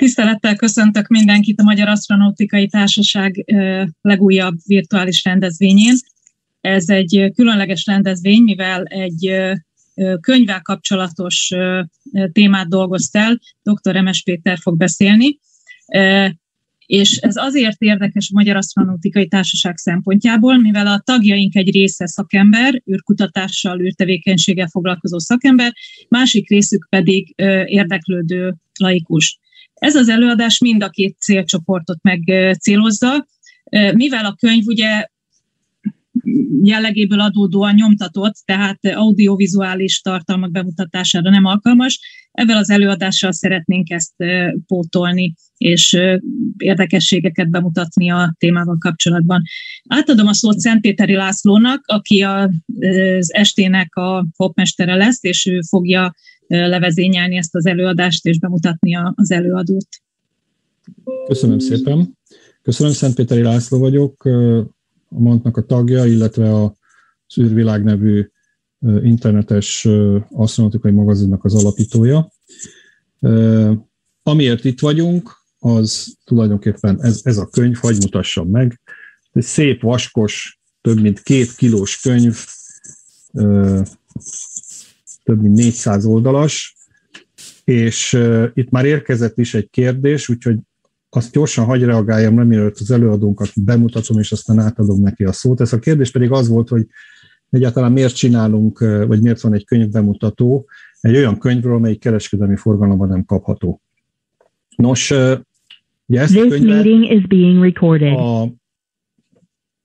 Tisztelettel köszöntök mindenkit a Magyar Asztronautikai Társaság legújabb virtuális rendezvényén. Ez egy különleges rendezvény, mivel egy könyvvel kapcsolatos témát dolgozt el, dr. Emes Péter fog beszélni. És ez azért érdekes a Magyar Asztronautikai Társaság szempontjából, mivel a tagjaink egy része szakember, űrkutatással, űrtevékenységgel foglalkozó szakember, másik részük pedig érdeklődő laikus. Ez az előadás mind a két célcsoportot megcélozza, mivel a könyv ugye jellegéből adódóan nyomtatott, tehát audiovizuális tartalmak bemutatására nem alkalmas. Ezzel az előadással szeretnénk ezt pótolni, és érdekességeket bemutatni a témával kapcsolatban. Átadom a szót Szentpéteri Lászlónak, aki az estének a hopmestere lesz, és ő fogja levezényelni ezt az előadást és bemutatni az előadót. Köszönöm szépen. Köszönöm, Szentpéteri László vagyok, a Montnak a tagja, illetve a Szűrvilág nevű internetes asztronautikai magazinnak az alapítója. Amiért itt vagyunk, az tulajdonképpen ez, ez a könyv, hagy mutassam meg. Egy szép, vaskos, több mint két kilós könyv, több mint 400 oldalas, és itt már érkezett is egy kérdés, úgyhogy azt gyorsan hagy reagáljam, nem mielőtt az előadónkat bemutatom, és aztán átadom neki a szót. Ez a kérdés pedig az volt, hogy egyáltalán miért csinálunk, vagy miért van egy könyv bemutató egy olyan könyvről, amely kereskedelmi forgalomban nem kapható. Nos, ugye ezt a könyvet a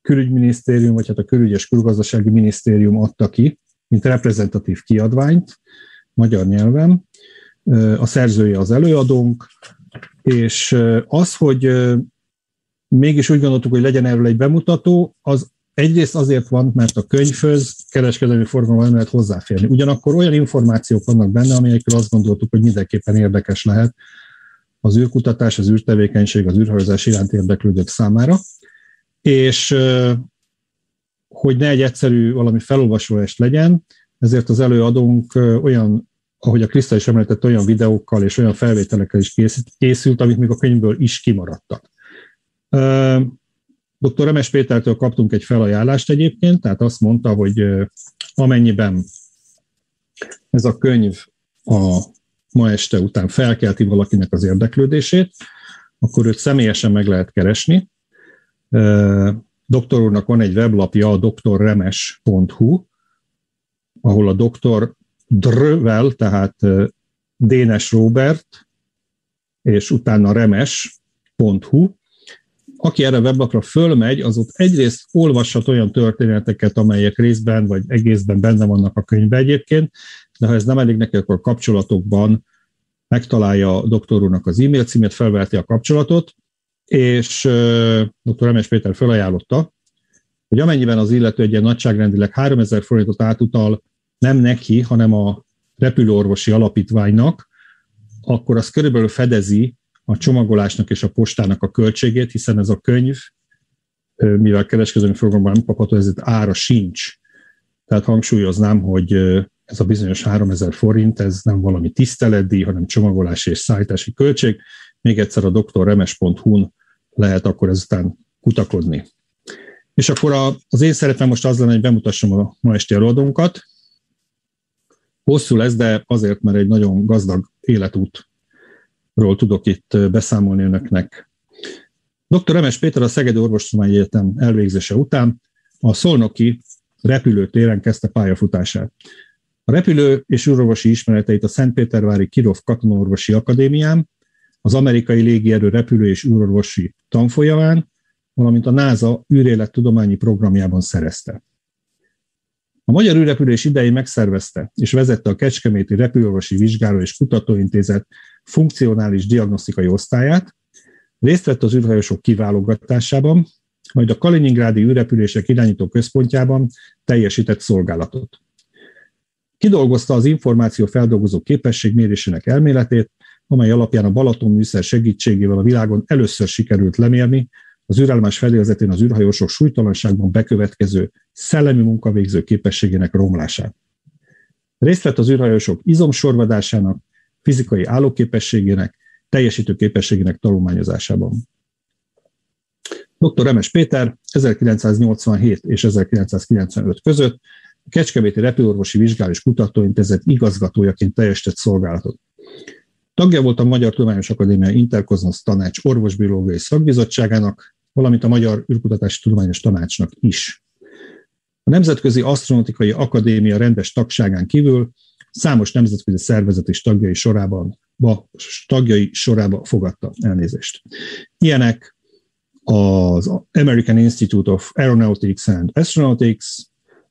külügyminisztérium, vagy hát a külügyes külgazdasági minisztérium adta ki, mint reprezentatív kiadványt magyar nyelven. A szerzője az előadónk, és az, hogy mégis úgy gondoltuk, hogy legyen erről egy bemutató, az egyrészt azért van, mert a könyvhöz kereskedelmi forgalomban nem lehet hozzáférni. Ugyanakkor olyan információk vannak benne, amelyekről azt gondoltuk, hogy mindenképpen érdekes lehet az űrkutatás, az űrtevékenység, az űrhajózás iránt érdeklődők számára. És hogy ne egy egyszerű valami felolvasóest legyen, ezért az előadónk olyan ahogy a Kriszta is említett, olyan videókkal és olyan felvételekkel is készült, amik még a könyvből is kimaradtak. Dr. Remes Pétertől kaptunk egy felajánlást egyébként, tehát azt mondta, hogy amennyiben ez a könyv a ma este után felkelti valakinek az érdeklődését, akkor őt személyesen meg lehet keresni. Doktor úrnak van egy weblapja, a drremes.hu, ahol a doktor drvel, tehát Dénes Robert, és utána remes.hu. Aki erre weblapra fölmegy, az ott egyrészt olvashat olyan történeteket, amelyek részben vagy egészben benne vannak a könyvben egyébként, de ha ez nem elég neki, akkor kapcsolatokban megtalálja a doktor úrnak az e-mail címét, felveheti a kapcsolatot, és dr. Remes Péter felajánlotta, hogy amennyiben az illető egy ilyen nagyságrendileg 3000 forintot átutal nem neki, hanem a repülőorvosi alapítványnak, akkor az körülbelül fedezi a csomagolásnak és a postának a költségét, hiszen ez a könyv, mivel kereskedelmi programban nem kapható, ezért ára sincs. Tehát hangsúlyoznám, hogy ez a bizonyos 3000 forint, ez nem valami tiszteletdíj, hanem csomagolási és szállítási költség. Még egyszer a drremes.hu-n lehet akkor ezután kutakodni. És akkor az én szeretem most az lenne, hogy bemutassam a ma esti előadónkat. Hosszú lesz, de azért, mert egy nagyon gazdag életútról tudok itt beszámolni önöknek. Dr. Emes Péter a Szegedi Orvostudományi Egyetem elvégzése után a Szolnoki repülőtéren kezdte pályafutását. A repülő és űrorvosi ismereteit a Szentpétervári Kirov Katonorvosi Akadémián, az amerikai légierő repülő és űrorvosi tanfolyamán, valamint a NASA űrélettudományi programjában szerezte. A Magyar űrrepülés idején megszervezte és vezette a Kecskeméti Repülőorvosi Vizsgáló és Kutatóintézet funkcionális diagnosztikai osztályát, részt vett az űrhajósok kiválogatásában, majd a Kaliningrádi űrrepülések irányító központjában teljesített szolgálatot. Kidolgozta az információ feldolgozó képesség mérésének elméletét, amely alapján a Balaton műszer segítségével a világon először sikerült lemérni az űrállomás fedélzetén az űrhajósok súlytalanságban bekövetkező szellemi munkavégző képességének romlását. Részt vett az űrhajósok izomsorvadásának, fizikai állóképességének teljesítő képességének tanulmányozásában. Dr. Remes Péter 1987 és 1995 között a Kecskeméti Repülőorvosi Vizsgálós Kutatóintézet igazgatójaként teljesített szolgálatot. Tagja volt a Magyar Tudományos Akadémia Interkozmosz Tanács Orvosbiológiai Szakbizottságának, valamint a Magyar űrkutatási Tudományos Tanácsnak is. A Nemzetközi Asztronautikai Akadémia rendes tagságán kívül számos nemzetközi szervezet és tagjai sorában, tagjai sorába fogadta elnézést. Ilyenek az American Institute of Aeronautics and Astronautics,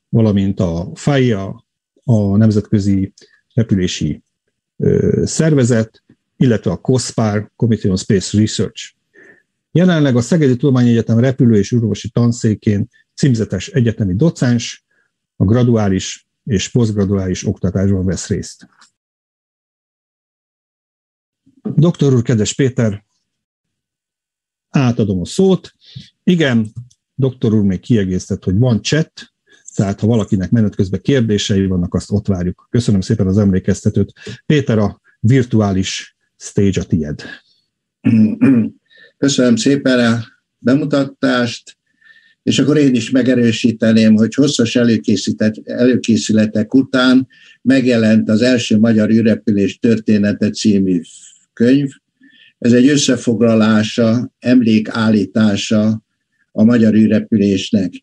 valamint a FAIA, a Nemzetközi Repülési Szervezet, illetve a COSPAR, Committee on Space Research. Jelenleg a Szegedi Tudományegyetem repülő- és űrorvosi tanszékén címzetes egyetemi docens, a graduális és posztgraduális oktatásban vesz részt. Doktor úr, kedves Péter, átadom a szót. Igen, doktor úr még kiegészített, hogy van chat, tehát ha valakinek menet közben kérdései vannak, azt ott várjuk. Köszönöm szépen az emlékeztetőt. Péter, a virtuális stage a tied. Köszönöm szépen a bemutatást, és akkor én is megerősíteném, hogy hosszas előkészületek után megjelent az első magyar űrrepülés története című könyv. Ez egy összefoglalása, emlékállítása a magyar űrrepülésnek.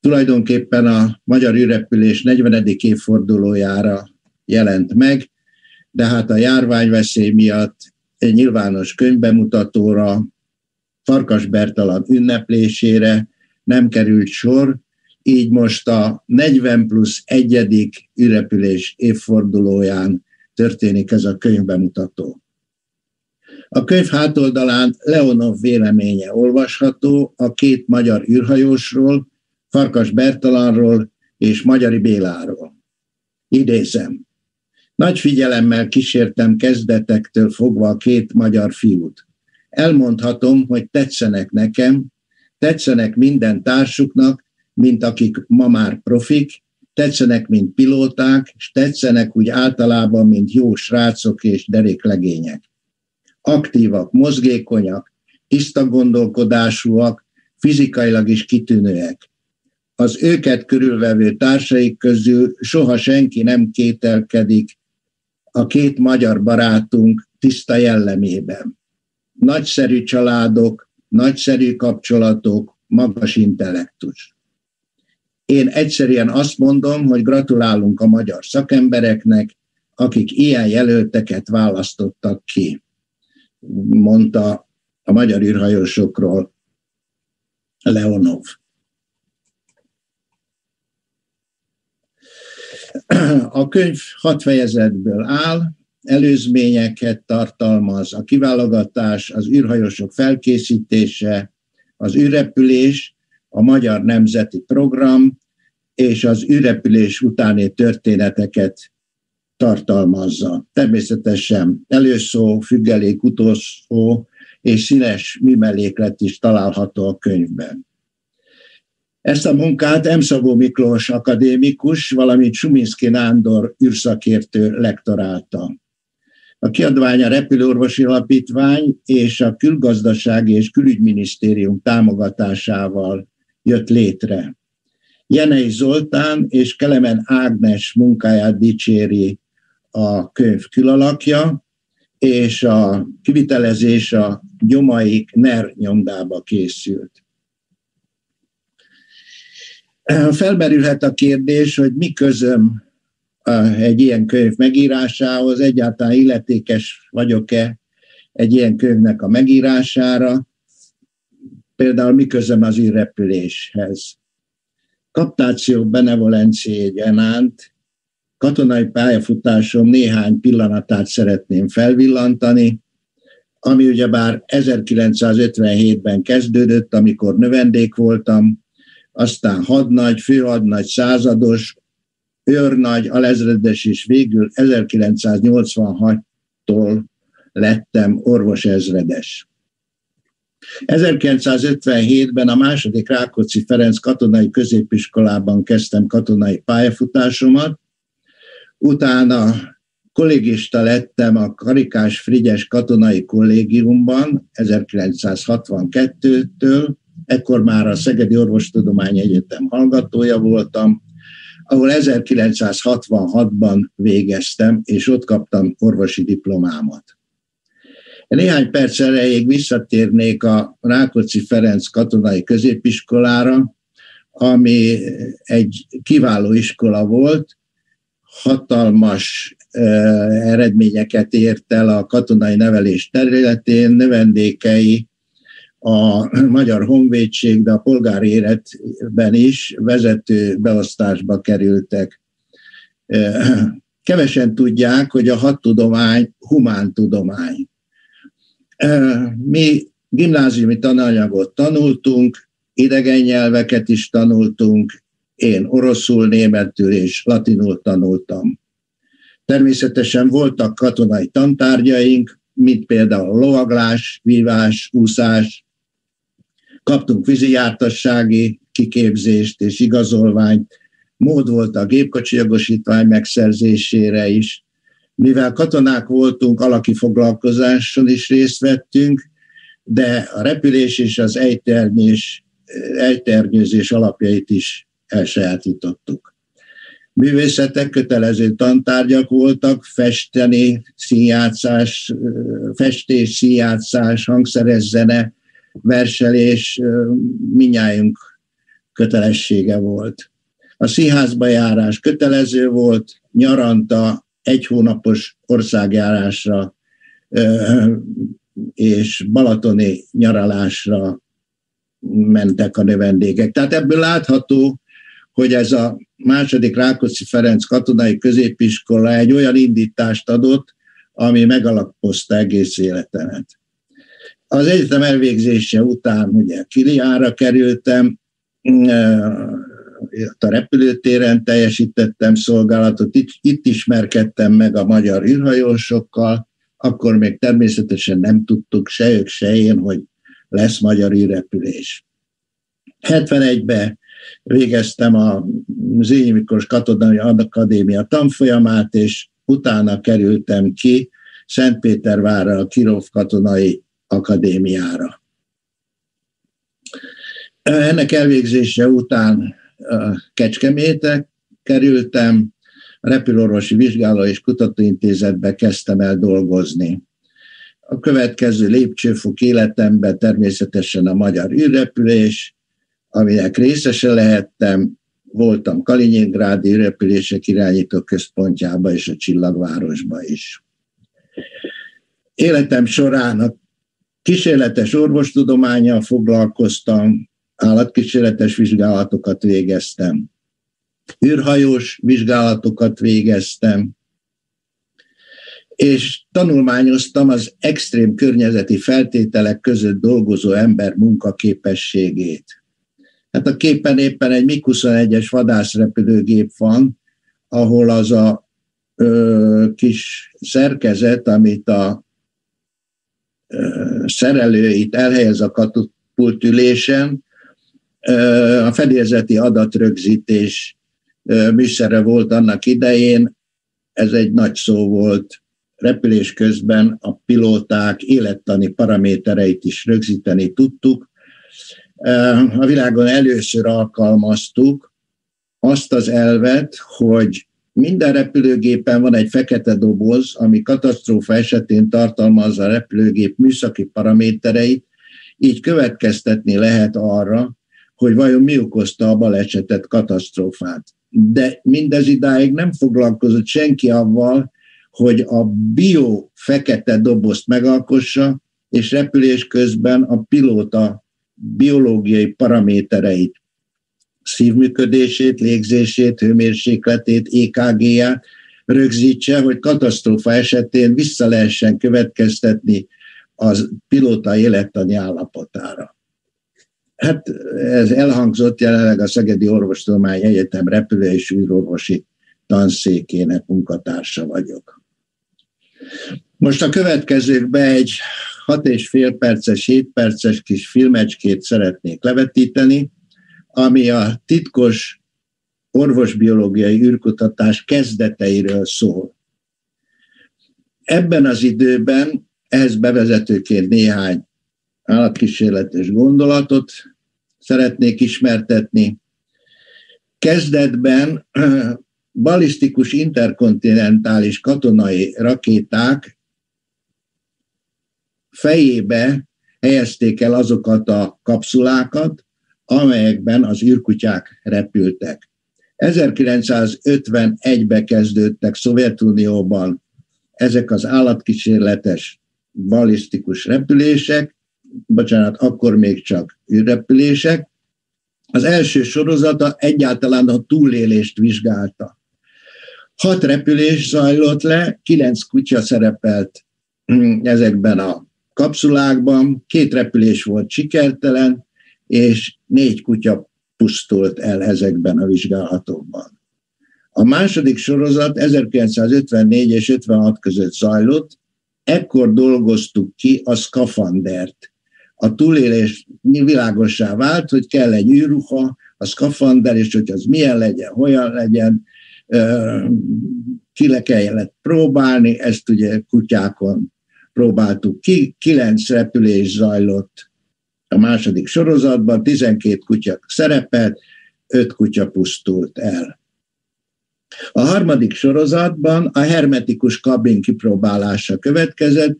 Tulajdonképpen a magyar űrrepülés 40. évfordulójára jelent meg, de hát a járványveszély miatt egy nyilvános könyvbemutatóra, Farkas Bertalan ünneplésére nem került sor, így most a 40 plusz egyedik ürepülés évfordulóján történik ez a könyvbemutató. A könyv hátoldalán Leonov véleménye olvasható a két magyar űrhajósról, Farkas Bertalanról és Magyari Béláról. Idézem. Nagy figyelemmel kísértem kezdetektől fogva a két magyar fiút. Elmondhatom, hogy tetszenek nekem, tetszenek minden társuknak, mint akik ma már profik, tetszenek, mint pilóták, és tetszenek úgy általában, mint jó srácok és deréklegények. Aktívak, mozgékonyak, tiszta gondolkodásúak, fizikailag is kitűnőek. Az őket körülvevő társaik közül soha senki nem kételkedik a két magyar barátunk tiszta jellemében. Nagyszerű családok, nagyszerű kapcsolatok, magas intellektus. Én egyszerűen azt mondom, hogy gratulálunk a magyar szakembereknek, akik ilyen jelölteket választottak ki, mondta a magyar űrhajósokról Leonov. A könyv hat fejezetből áll, előzményeket tartalmaz, a kiválogatás, az űrhajósok felkészítése, az űrrepülés, a Magyar Nemzeti Program és az űrrepülés utáni történeteket tartalmazza. Természetesen előszó, függelék, utolszó és színes műmeléklet is található a könyvben. Ezt a munkát Emszagó Miklós akadémikus, valamint Suminski Nándor űrszakértő lektorálta. A kiadvány a Repülőorvosi Alapítvány és a Külgazdasági és Külügyminisztérium támogatásával jött létre. Jenei Zoltán és Kelemen Ágnes munkáját dicséri a könyv külalakja, és a kivitelezés a Gyomaik NER nyomdába készült. Felmerülhet a kérdés, hogy mi közöm egy ilyen könyv megírásához, egyáltalán illetékes vagyok-e egy ilyen könyvnek a megírására, például mi közöm az űrrepüléshez. Kaptáció benevolencié egyaránt, katonai pályafutásom néhány pillanatát szeretném felvillantani, ami ugyebár 1957-ben kezdődött, amikor növendék voltam, aztán hadnagy, főhadnagy, százados, őrnagy, alezredes, és végül 1986-tól lettem orvosezredes. 1957-ben a második Rákóczi Ferenc katonai középiskolában kezdtem katonai pályafutásomat, utána kollégista lettem a Karikás Frigyes katonai kollégiumban 1962-től, ekkor már a Szegedi Orvostudomány Egyetem hallgatója voltam, ahol 1966-ban végeztem, és ott kaptam orvosi diplomámat. Néhány perc erejéig visszatérnék a Rákóczi Ferenc katonai középiskolára, ami egy kiváló iskola volt, hatalmas eredményeket ért el a katonai nevelés területén, növendékei a Magyar Honvédség, de a polgári életben is vezető beosztásba kerültek. Kevesen tudják, hogy a hat tudomány humántudomány. Mi gimnáziumi tananyagot tanultunk, idegen nyelveket is tanultunk, én oroszul, németül és latinul tanultam. Természetesen voltak katonai tantárgyaink, mint például lovaglás, vívás, úszás, kaptunk vízijártassági kiképzést és igazolványt, mód volt a gépkocsi jogosítvány megszerzésére is. Mivel katonák voltunk, alaki foglalkozáson is részt vettünk, de a repülés és az ejternyés, ejternyőzés alapjait is elsajátítottuk. Művészetek kötelező tantárgyak voltak, festeni, színjátszás, festés, színjátszás, hangszeres zene, verselés minnyájunk kötelessége volt. A színházba járás kötelező volt, nyaranta egy hónapos országjárásra és balatoni nyaralásra mentek a növendékek. Tehát ebből látható, hogy ez a második Rákóczi Ferenc katonai középiskola egy olyan indítást adott, ami megalapozta egész életemet. Az egyetem elvégzése után ugye Kiliára kerültem, a repülőtéren teljesítettem szolgálatot, itt, itt ismerkedtem meg a magyar űrhajósokkal, akkor még természetesen nem tudtuk se ők, se én, hogy lesz magyar űrrepülés. 71-ben végeztem a Zényi Miklós Katonai Akadémia tanfolyamát, és utána kerültem ki Szentpétervárra a Kirov Katonai Akadémiára. Ennek elvégzése után Kecskeméte kerültem, a repülőorvosi vizsgáló és kutatóintézetbe kezdtem el dolgozni. A következő lépcsőfok életemben természetesen a magyar űrrepülés, aminek részese lehettem, voltam Kalinyingrádi űrrepülések irányító központjába és a Csillagvárosba is. Életem során a kísérletes orvostudományjal foglalkoztam, állatkísérletes vizsgálatokat végeztem, űrhajós vizsgálatokat végeztem, és tanulmányoztam az extrém környezeti feltételek között dolgozó ember munkaképességét. Hát a képen éppen egy MiG-21-es vadászrepülőgép van, ahol az a ö, kis szerkezet, amit a ö, szerelő itt elhelyez a katapultülésen, a fedélzeti adatrögzítés műszere volt annak idején, ez egy nagy szó volt, repülés közben a pilóták élettani paramétereit is rögzíteni tudtuk. A világon először alkalmaztuk azt az elvet, hogy minden repülőgépen van egy fekete doboz, ami katasztrófa esetén tartalmazza a repülőgép műszaki paramétereit, így következtetni lehet arra, hogy vajon mi okozta a balesetet, katasztrófát. De mindez idáig nem foglalkozott senki avval, hogy a bio fekete dobozt megalkossa, és repülés közben a pilóta biológiai paramétereit, szívműködését, légzését, hőmérsékletét, EKG-ját rögzítse, hogy katasztrófa esetén vissza lehessen következtetni az pilóta élettani állapotára. Hát ez elhangzott jelenleg a Szegedi Orvostudomány Egyetem repülő és űrorvosi tanszékének munkatársa vagyok. Most a következőkben egy 6 és fél perces, 7 perces kis filmecskét szeretnék levetíteni, ami a titkos orvosbiológiai űrkutatás kezdeteiről szól. Ebben az időben ehhez bevezetőként néhány állatkísérletes gondolatot szeretnék ismertetni. Kezdetben balisztikus interkontinentális katonai rakéták fejébe helyezték el azokat a kapszulákat, amelyekben az űrkutyák repültek. 1951-ben kezdődtek Szovjetunióban ezek az állatkísérletes balisztikus repülések, bocsánat, akkor még csak űrrepülések. Az első sorozata egyáltalán a túlélést vizsgálta. Hat repülés zajlott le, kilenc kutya szerepelt mm, ezekben a kapszulákban, két repülés volt sikertelen, és négy kutya pusztult el ezekben a vizsgálatokban. A második sorozat 1954 és 56 között zajlott, ekkor dolgoztuk ki a szkafandert. A túlélés világosá vált, hogy kell egy űrruha, a szkafander, és hogy az milyen legyen, hogyan legyen, ki le kellett próbálni, ezt ugye kutyákon próbáltuk ki, kilenc repülés zajlott a második sorozatban, 12 kutya szerepelt, 5 kutya pusztult el. A harmadik sorozatban a hermetikus kabin kipróbálása következett,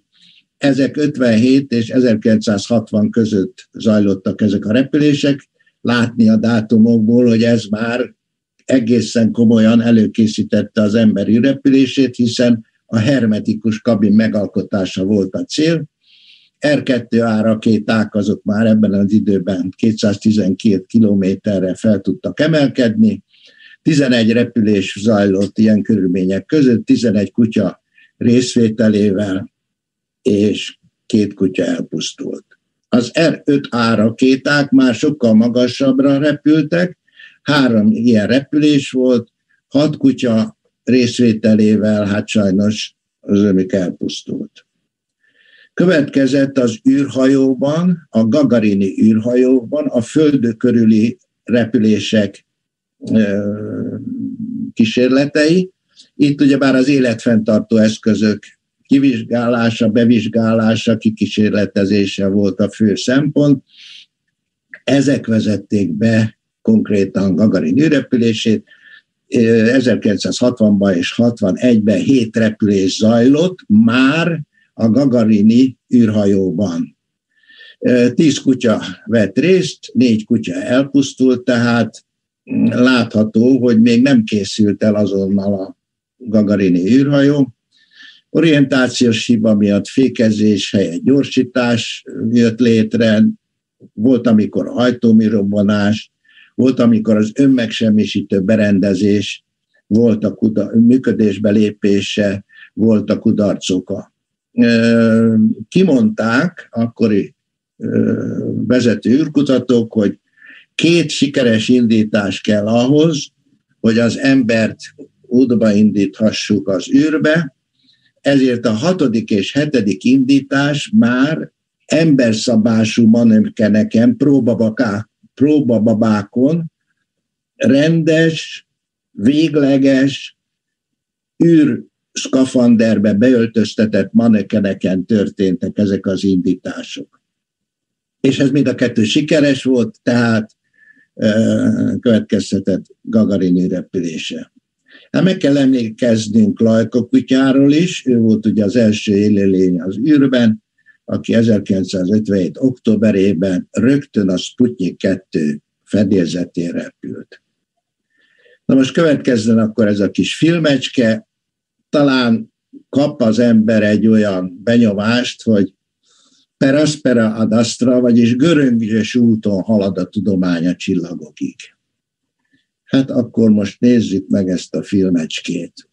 ezek 57 és 1960 között zajlottak ezek a repülések, látni a dátumokból, hogy ez már egészen komolyan előkészítette az emberi repülését, hiszen a hermetikus kabin megalkotása volt a cél. R2A rakéták azok már ebben az időben 212 kilométerre fel tudtak emelkedni, 11 repülés zajlott ilyen körülmények között, 11 kutya részvételével, és két kutya elpusztult. Az R5A rakéták már sokkal magasabbra repültek, három ilyen repülés volt, hat kutya részvételével, hát sajnos az ömik elpusztult. Következett az űrhajóban, a Gagarini űrhajóban a föld körüli repülések kísérletei. Itt ugyebár az életfenntartó eszközök kivizsgálása, bevizsgálása, kikísérletezése volt a fő szempont. Ezek vezették be konkrétan Gagarin űrrepülését, 1960-ban és 61-ben hét repülés zajlott már a Gagarini űrhajóban. Tíz kutya vett részt, négy kutya elpusztult, tehát látható, hogy még nem készült el azonnal a Gagarini űrhajó. Orientációs hiba miatt fékezés helyett gyorsítás jött létre, volt, amikor hajtóműrobbanás, volt, amikor az önmegsemmisítő berendezés volt a kuda, működésbe lépése, volt a kudarcoka. Kimondták akkori vezető űrkutatók, hogy két sikeres indítás kell ahhoz, hogy az embert útba indíthassuk az űrbe, ezért a hatodik és hetedik indítás már emberszabású manőkeneken, próbabaká, próbababákon rendes, végleges, űr szkafanderbe beöltöztetett manekeneken történtek ezek az indítások. És ez mind a kettő sikeres volt, tehát következtetett Gagarin repülése. Hát meg kell emlékeznünk Lajka kutyáról is, ő volt ugye az első élőlény az űrben, aki 1957. októberében rögtön a Sputnik 2 fedélzetén repült. Na most következzen akkor ez a kis filmecske, talán kap az ember egy olyan benyomást, hogy per aspera ad astra, vagyis göröngyös úton halad a tudomány a csillagokig. Hát akkor most nézzük meg ezt a filmecskét.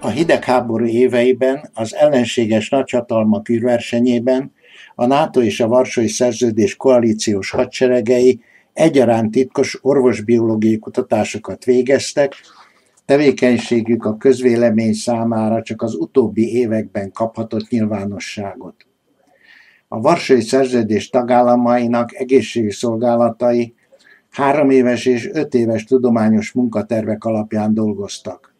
A hidegháború éveiben az ellenséges nagyhatalmak űrversenyében a NATO és a Varsói Szerződés koalíciós hadseregei egyaránt titkos orvosbiológiai kutatásokat végeztek, tevékenységük a közvélemény számára csak az utóbbi években kaphatott nyilvánosságot. A Varsói Szerződés tagállamainak egészségügyi szolgálatai három éves és öt éves tudományos munkatervek alapján dolgoztak.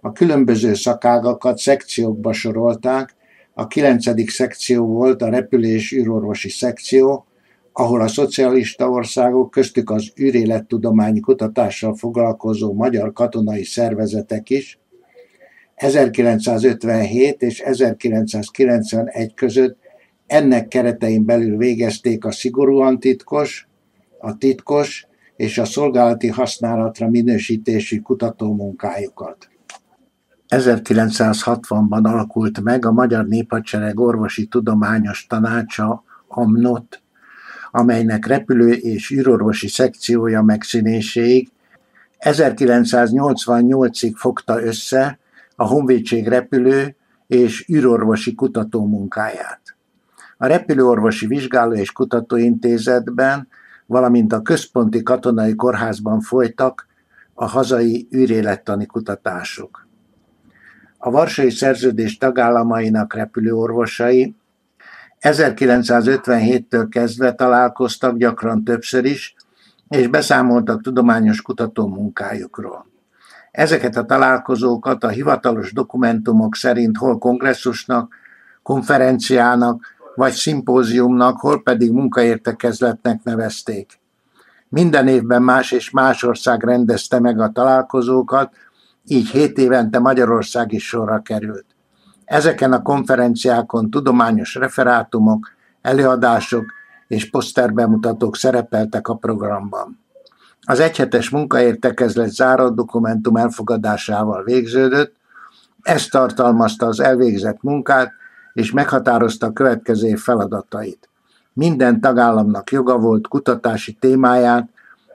A különböző szakágakat szekciókba sorolták, a kilencedik szekció volt a repülés űrorvosi szekció, ahol a szocialista országok, köztük az űrélettudományi kutatással foglalkozó magyar katonai szervezetek is, 1957 és 1991 között ennek keretein belül végezték a szigorúan titkos, a titkos és a szolgálati használatra minősítésű kutatómunkájukat. 1960-ban alakult meg a Magyar Néphadsereg Orvosi Tudományos Tanácsa, AMNOT, amelynek repülő- és űrorvosi szekciója megszínéséig 1988-ig fogta össze a Honvédség repülő- és űrorvosi kutatómunkáját. A Repülőorvosi Vizsgáló- és Kutatóintézetben, valamint a Központi Katonai Kórházban folytak a hazai űrélettani kutatások. A Varsói Szerződés tagállamainak repülőorvosai 1957-től kezdve találkoztak gyakran többször is, és beszámoltak tudományos kutató munkájukról. Ezeket a találkozókat a hivatalos dokumentumok szerint hol kongresszusnak, konferenciának, vagy szimpóziumnak, hol pedig munkaértekezletnek nevezték. Minden évben más és más ország rendezte meg a találkozókat, így hét évente Magyarország is sorra került. Ezeken a konferenciákon tudományos referátumok, előadások és poszterbemutatók szerepeltek a programban. Az egyhetes munkaértekezlet záró dokumentum elfogadásával végződött, ez tartalmazta az elvégzett munkát, és meghatározta a következő feladatait. Minden tagállamnak joga volt kutatási témáját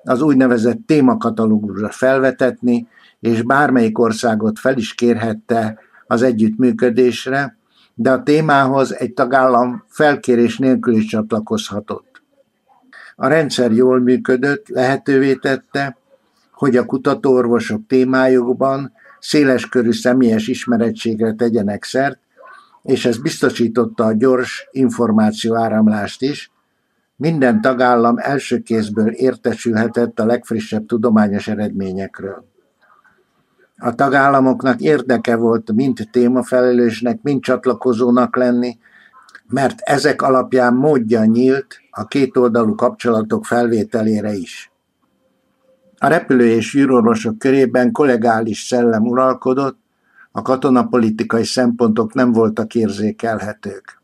az úgynevezett témakatalógusra felvetetni, és bármelyik országot fel is kérhette az együttműködésre, de a témához egy tagállam felkérés nélkül is csatlakozhatott. A rendszer jól működött, lehetővé tette, hogy a kutatóorvosok témájukban széleskörű személyes ismerettségre tegyenek szert, és ez biztosította a gyors információ áramlást is, minden tagállam első kézből értesülhetett a legfrissebb tudományos eredményekről. A tagállamoknak érdeke volt mind témafelelősnek, mind csatlakozónak lenni, mert ezek alapján módja nyílt a kétoldalú kapcsolatok felvételére is. A repülő és űrorvosok körében kollegális szellem uralkodott, a katonapolitikai szempontok nem voltak érzékelhetők.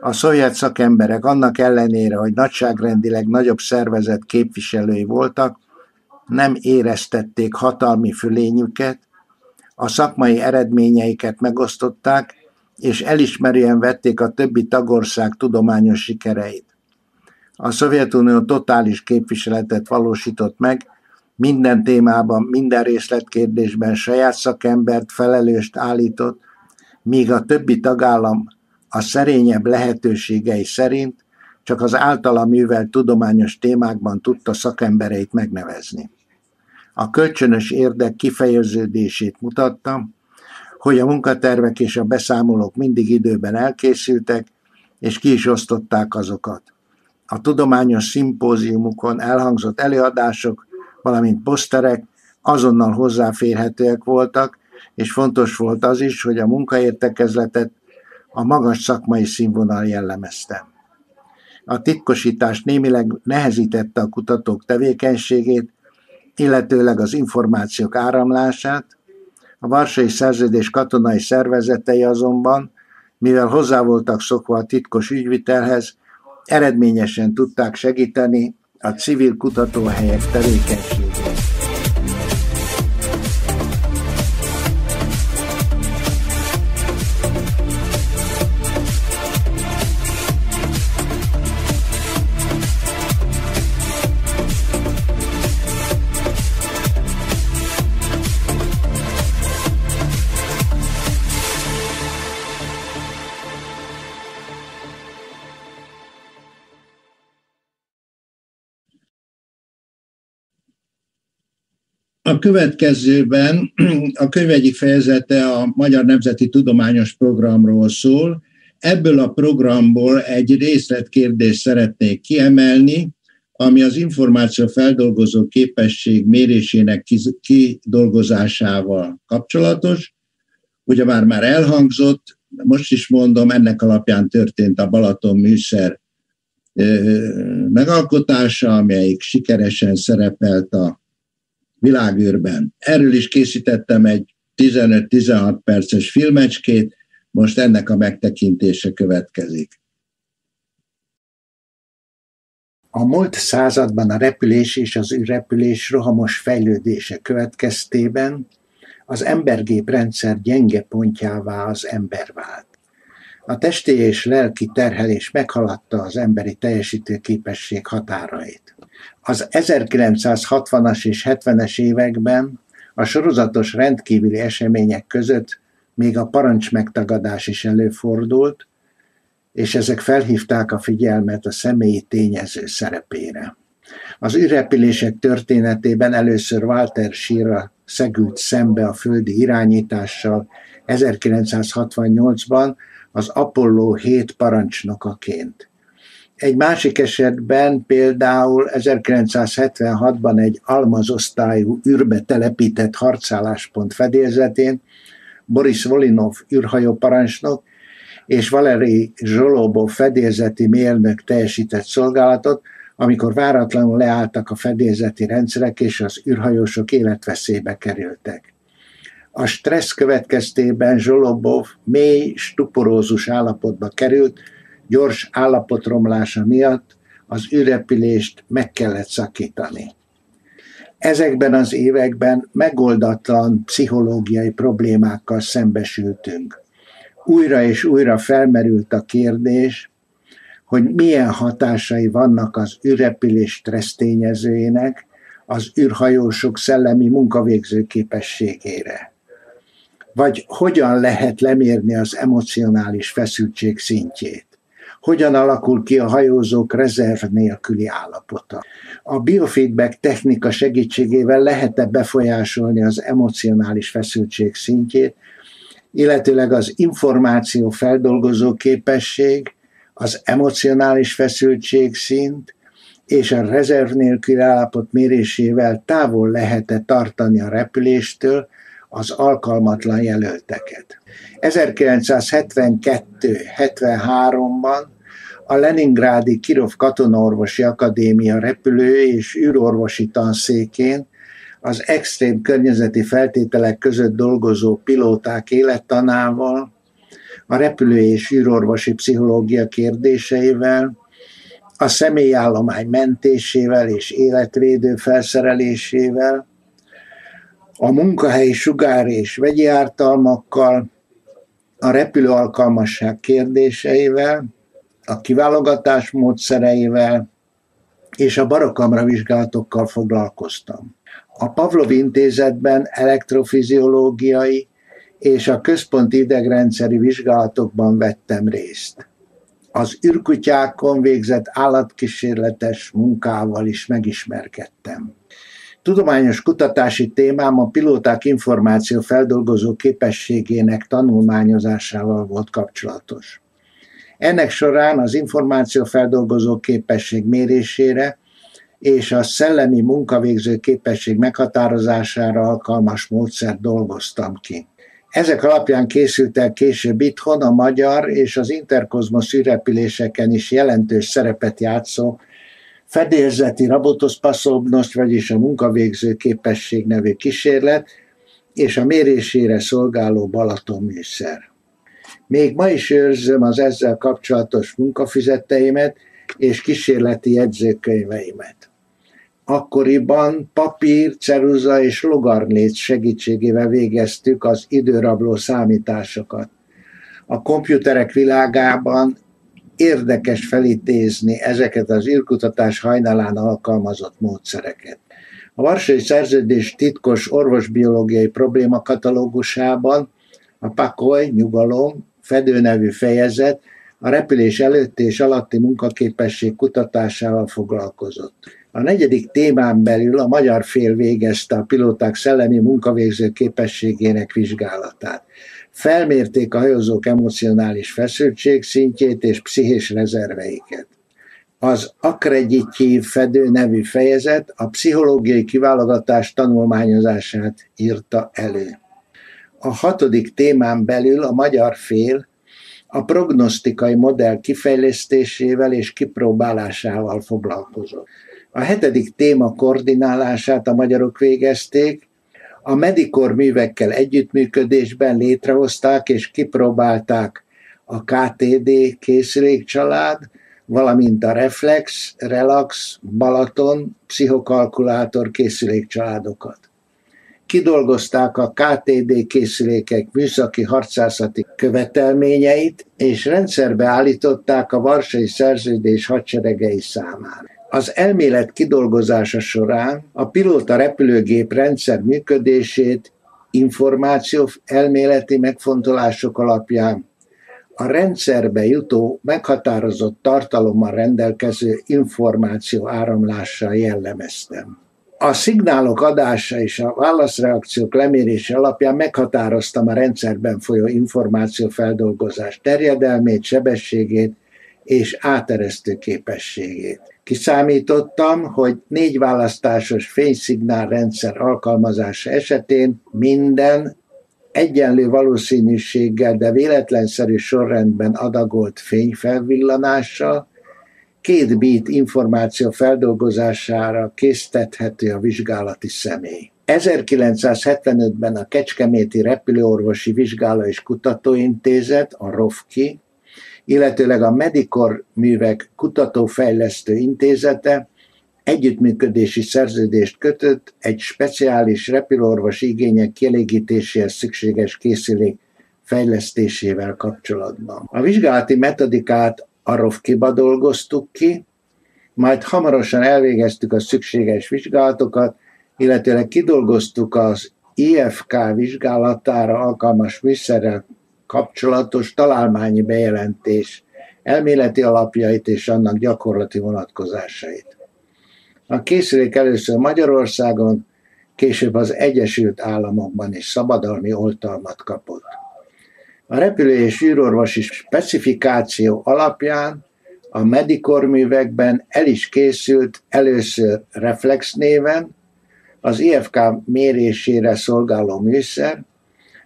A szovjet szakemberek annak ellenére, hogy nagyságrendileg nagyobb szervezet képviselői voltak, nem éreztették hatalmi fölényüket, a szakmai eredményeiket megosztották, és elismerően vették a többi tagország tudományos sikereit. A Szovjetunió totális képviseletet valósított meg, minden témában, minden részletkérdésben saját szakembert, felelőst állított, míg a többi tagállam a szerényebb lehetőségei szerint csak az általa művelt tudományos témákban tudta szakembereit megnevezni. A kölcsönös érdek kifejeződését mutatta, hogy a munkatervek és a beszámolók mindig időben elkészültek, és ki is osztották azokat. A tudományos szimpóziumokon elhangzott előadások valamint poszterek azonnal hozzáférhetőek voltak, és fontos volt az is, hogy a munkaértekezletet a magas szakmai színvonal jellemezte. A titkosítás némileg nehezítette a kutatók tevékenységét, illetőleg az információk áramlását, a Varsai Szerződés katonai szervezetei azonban, mivel hozzá voltak szokva a titkos ügyvitelhez, eredményesen tudták segíteni a civil kutatóhelyek tevékenységét. A következőben a könyv egyik fejezete a Magyar Nemzeti Tudományos Programról szól. Ebből a programból egy részletkérdést szeretnék kiemelni, ami az információ feldolgozó képesség mérésének kidolgozásával kapcsolatos. Ugye már már elhangzott, most is mondom, ennek alapján történt a Balaton műszer megalkotása, amelyik sikeresen szerepelt a világűrben. Erről is készítettem egy 15-16 perces filmecskét, most ennek a megtekintése következik. A múlt században a repülés és az űrrepülés rohamos fejlődése következtében az embergép rendszer gyenge pontjává az ember vált. A testi és lelki terhelés meghaladta az emberi teljesítőképesség határait. Az 1960-as és 70-es években a sorozatos rendkívüli események között még a parancsmegtagadás is előfordult, és ezek felhívták a figyelmet a személyi tényező szerepére. Az űrrepülések történetében először Walter Schirra szegült szembe a földi irányítással 1968-ban az Apollo 7 parancsnokaként. Egy másik esetben például 1976-ban egy almazosztályú űrbe telepített harcálláspont fedélzetén Boris Volinov űrhajóparancsnok és Valeri Zsolobov fedélzeti mérnök teljesített szolgálatot, amikor váratlanul leálltak a fedélzeti rendszerek, és az űrhajósok életveszélybe kerültek. A stressz következtében Zsolobov mély, stuporózus állapotba került, gyors állapotromlása miatt az űrrepülést meg kellett szakítani. Ezekben az években megoldatlan pszichológiai problémákkal szembesültünk. Újra és újra felmerült a kérdés, hogy milyen hatásai vannak az űrrepülés stressztényezőjének az űrhajósok szellemi munkavégző képességére. Vagy hogyan lehet lemérni az emocionális feszültség szintjét hogyan alakul ki a hajózók rezerv nélküli állapota. A biofeedback technika segítségével lehet-e befolyásolni az emocionális feszültség szintjét, illetőleg az információ feldolgozó képesség, az emocionális feszültség szint és a rezerv nélküli állapot mérésével távol lehet-e tartani a repüléstől az alkalmatlan jelölteket. 1972-73-ban a Leningrádi Kirov Katonaorvosi Akadémia repülő és űrorvosi tanszékén az extrém környezeti feltételek között dolgozó pilóták élettanával, a repülő és űrorvosi pszichológia kérdéseivel, a személyállomány mentésével és életvédő felszerelésével, a munkahelyi sugár és vegyi ártalmakkal, a repülő alkalmasság kérdéseivel, a kiválogatás módszereivel és a barokamra vizsgálatokkal foglalkoztam. A Pavlov intézetben elektrofiziológiai és a központi idegrendszeri vizsgálatokban vettem részt. Az űrkutyákon végzett állatkísérletes munkával is megismerkedtem. Tudományos kutatási témám a pilóták információ feldolgozó képességének tanulmányozásával volt kapcsolatos. Ennek során az információ feldolgozó képesség mérésére és a szellemi munkavégző képesség meghatározására alkalmas módszert dolgoztam ki. Ezek alapján készült el később itthon a magyar és az interkozmosz űrrepüléseken is jelentős szerepet játszó fedélzeti rabotoszpaszobnost, vagyis a munkavégző képesség nevű kísérlet, és a mérésére szolgáló Balaton műszer. Még ma is őrzöm az ezzel kapcsolatos munkafizeteimet és kísérleti jegyzőkönyveimet. Akkoriban papír, ceruza és logarnéc segítségével végeztük az időrabló számításokat. A komputerek világában érdekes felítézni ezeket az űrkutatás hajnalán alkalmazott módszereket. A Varsói Szerződés titkos orvosbiológiai probléma katalógusában a pakoly, nyugalom, fedő nevű fejezet a repülés előtti és alatti munkaképesség kutatásával foglalkozott. A negyedik témán belül a magyar fél végezte a pilóták szellemi munkavégző képességének vizsgálatát. Felmérték a hajózók emocionális feszültség szintjét és pszichés rezerveiket. Az akkreditív fedő nevű fejezet a pszichológiai kiválogatás tanulmányozását írta elő. A hatodik témán belül a magyar fél a prognosztikai modell kifejlesztésével és kipróbálásával foglalkozott. A hetedik téma koordinálását a magyarok végezték, a Medikor művekkel együttműködésben létrehozták és kipróbálták a KTD készülékcsalád, valamint a Reflex, Relax, Balaton, pszichokalkulátor készülékcsaládokat. Kidolgozták a KTD készülékek műszaki harcászati követelményeit, és rendszerbe állították a Varsai Szerződés hadseregei számára. Az elmélet kidolgozása során a pilóta repülőgép rendszer működését információ elméleti megfontolások alapján a rendszerbe jutó, meghatározott tartalommal rendelkező információ áramlással jellemeztem. A szignálok adása és a válaszreakciók lemérése alapján meghatároztam a rendszerben folyó információfeldolgozás terjedelmét, sebességét és áteresztő képességét. Kiszámítottam, hogy négy választásos fényszignálrendszer alkalmazása esetén minden egyenlő valószínűséggel, de véletlenszerű sorrendben adagolt fényfelvillanással két bit információ feldolgozására késztethető a vizsgálati személy. 1975-ben a Kecskeméti Repülőorvosi Vizsgáló és Kutatóintézet, a ROFKI, illetőleg a Medikor Művek Kutatófejlesztő Intézete együttműködési szerződést kötött egy speciális repülőorvos igények kielégítéséhez szükséges készülék fejlesztésével kapcsolatban. A vizsgálati metodikát a ROFKI-ba dolgoztuk ki, majd hamarosan elvégeztük a szükséges vizsgálatokat, illetőleg kidolgoztuk az IFK vizsgálatára alkalmas műszerrel kapcsolatos találmányi bejelentés elméleti alapjait és annak gyakorlati vonatkozásait. A készülék először Magyarországon, később az Egyesült Államokban is szabadalmi oltalmat kapott. A repülő és űrorvosi specifikáció alapján a Medikor művekben el is készült először Reflex néven, az IFK mérésére szolgáló műszer,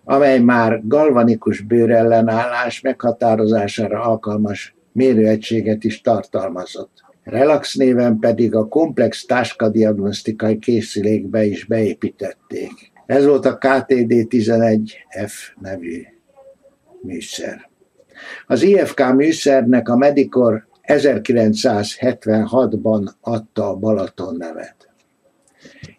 amely már galvanikus bőrellenállás meghatározására alkalmas mérőegységet is tartalmazott. Relax néven pedig a komplex táskadiagnosztikai készülékbe is beépítették. Ez volt a KTD-11F nevű műszer. Az IFK műszernek a Medikor 1976-ban adta a Balaton nevet.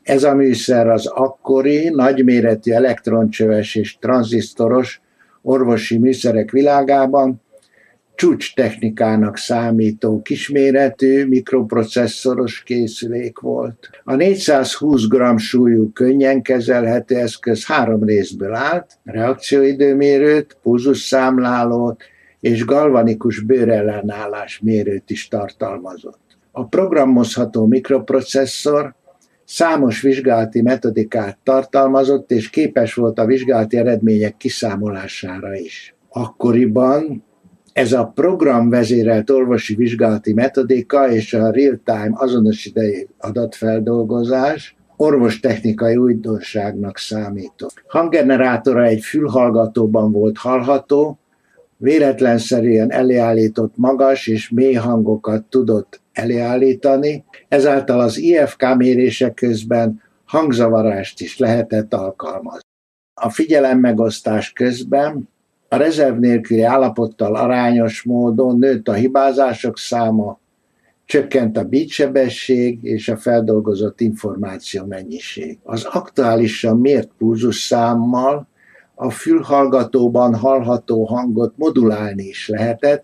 Ez a műszer az akkori nagyméretű elektroncsöves és tranzisztoros orvosi műszerek világában csúcs technikának számító kisméretű mikroprocesszoros készülék volt. A 420 g súlyú könnyen kezelhető eszköz három részből állt, reakcióidőmérőt, pulzusszámlálót és galvanikus bőrellenállás mérőt is tartalmazott. A programozható mikroprocesszor számos vizsgálati metodikát tartalmazott, és képes volt a vizsgálati eredmények kiszámolására is. Akkoriban ez a programvezérelt orvosi vizsgálati metodika és a real-time azonos idei adatfeldolgozás orvostechnikai újdonságnak számított. Hanggenerátora egy fülhallgatóban volt hallható, véletlenszerűen előállított magas és mély hangokat tudott előállítani, ezáltal az IFK mérések közben hangzavarást is lehetett alkalmazni. A figyelemmegosztás közben a rezerv nélküli állapottal arányos módon nőtt a hibázások száma, csökkent a bitsebesség és a feldolgozott információ mennyiség. Az aktuálisan mért számmal a fülhallgatóban hallható hangot modulálni is lehetett,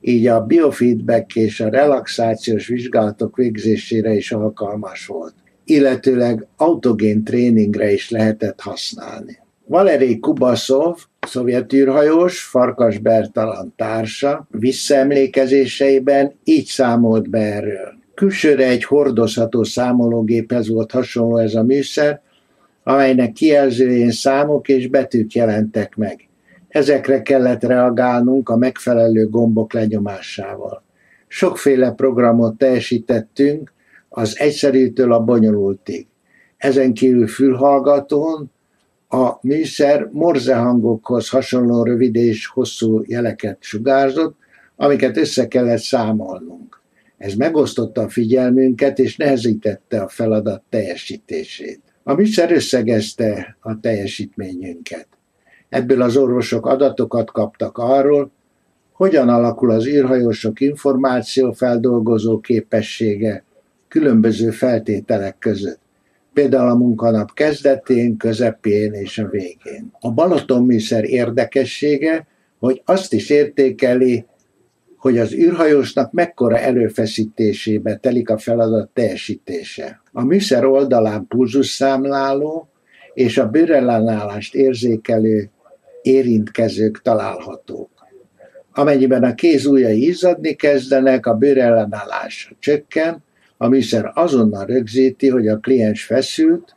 így a biofeedback és a relaxációs vizsgálatok végzésére is alkalmas volt, illetőleg autogén tréningre is lehetett használni. Valerij Kubaszov, szovjet űrhajós, Farkas Bertalan társa visszaemlékezéseiben így számolt be erről. Külsőre egy hordozható számológéphez volt hasonló ez a műszer, amelynek kijelzőjén számok és betűk jelentek meg. Ezekre kellett reagálnunk a megfelelő gombok lenyomásával. Sokféle programot teljesítettünk, az egyszerűtől a bonyolultig. Ezen kívül fülhallgatón a műszer morzehangokhoz hasonló rövid és hosszú jeleket sugárzott, amiket össze kellett számolnunk. Ez megosztotta a figyelmünket és nehezítette a feladat teljesítését. A műszer összegezte a teljesítményünket. Ebből az orvosok adatokat kaptak arról, hogyan alakul az űrhajósok információfeldolgozó képessége különböző feltételek között. Például a munkanap kezdetén, közepén és a végén. A Balatonműszer érdekessége, hogy azt is értékeli, hogy az űrhajósnak mekkora előfeszítésébe telik a feladat teljesítése. A műszer oldalán pulzusszámláló és a bőrellenállást érzékelő érintkezők találhatók. Amennyiben a kéz ujjai izzadni kezdenek, a bőrellenállás csökken, a műszer azonnal rögzíti, hogy a kliens feszült,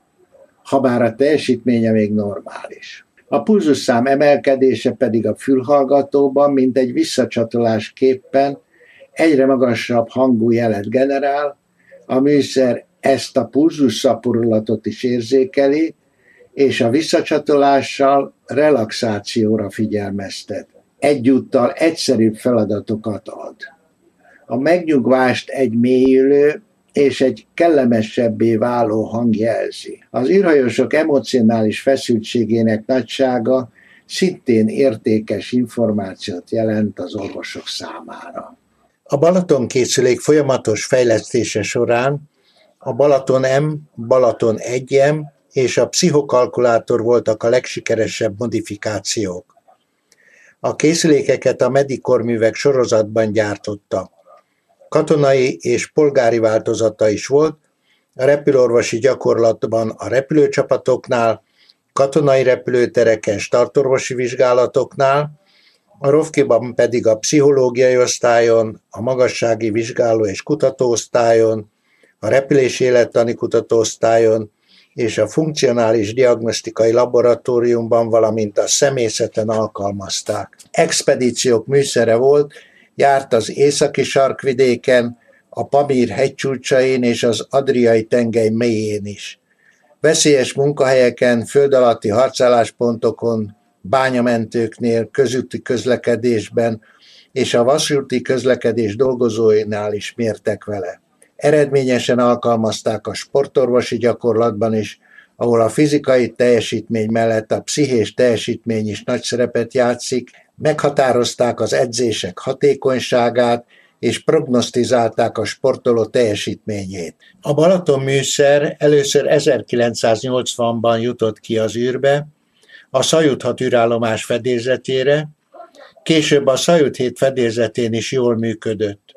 ha bár a teljesítménye még normális. A pulzusszám emelkedése pedig a fülhallgatóban, mint egy visszacsatolás képpen egyre magasabb hangú jelet generál, a műszer ezt a pulzusszaporulatot is érzékeli, és a visszacsatolással relaxációra figyelmeztet. Egyúttal egyszerűbb feladatokat ad. A megnyugvást egy mélyülő és egy kellemesebbé váló hang jelzi. Az űrhajósok emocionális feszültségének nagysága szintén értékes információt jelent az orvosok számára. A Balaton készülék folyamatos fejlesztése során a Balaton M, Balaton 1M és a pszichokalkulátor voltak a legsikeresebb modifikációk. A készülékeket a Medikor művek sorozatban gyártotta. Katonai és polgári változata is volt, a repülorvosi gyakorlatban a repülőcsapatoknál, katonai repülőtereken, startorvosi vizsgálatoknál, a Rovkiban pedig a pszichológiai osztályon, a magassági vizsgáló és kutatóosztályon, a repülés élettani kutatóosztályon és a funkcionális diagnosztikai laboratóriumban, valamint a személyzeten alkalmazták. Expedíciók műszere volt, járt az északi sarkvidéken, a Pamír hegycsúcsain és az Adriai tengely mélyén is. Veszélyes munkahelyeken, föld alatti harcálláspontokon, bányamentőknél, közúti közlekedésben és a vasúti közlekedés dolgozóinál is mértek vele. Eredményesen alkalmazták a sportorvosi gyakorlatban is, ahol a fizikai teljesítmény mellett a pszichés teljesítmény is nagy szerepet játszik, meghatározták az edzések hatékonyságát, és prognosztizálták a sportoló teljesítményét. A Balaton műszer először 1980-ban jutott ki az űrbe, a Szajut 6 űrállomás fedélzetére, később a Szajut 7 fedélzetén is jól működött.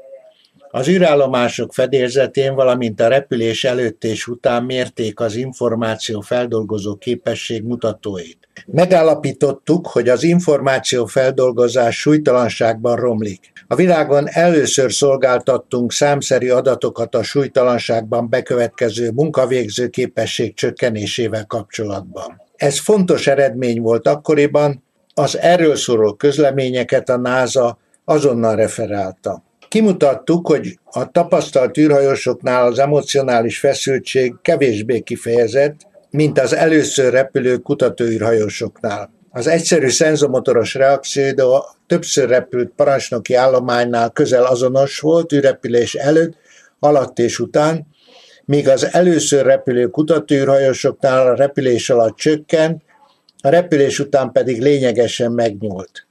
Az űrállomások fedélzetén, valamint a repülés előtt és után mérték az információ feldolgozó képesség mutatóit. Megállapítottuk, hogy az információ feldolgozás súlytalanságban romlik. A világon először szolgáltattunk számszerű adatokat a súlytalanságban bekövetkező munkavégző képesség csökkenésével kapcsolatban. Ez fontos eredmény volt akkoriban, az erről szóló közleményeket a NASA azonnal referálta. Kimutattuk, hogy a tapasztalt űrhajósoknál az emocionális feszültség kevésbé kifejezett, mint az először repülő kutatóűrhajósoknál. Az egyszerű szenzomotoros reakció a többször repült parancsnoki állománynál közel azonos volt űrrepülés előtt, alatt és után, míg az először repülő kutatóűrhajósoknál a repülés alatt csökkent, a repülés után pedig lényegesen megnyúlt.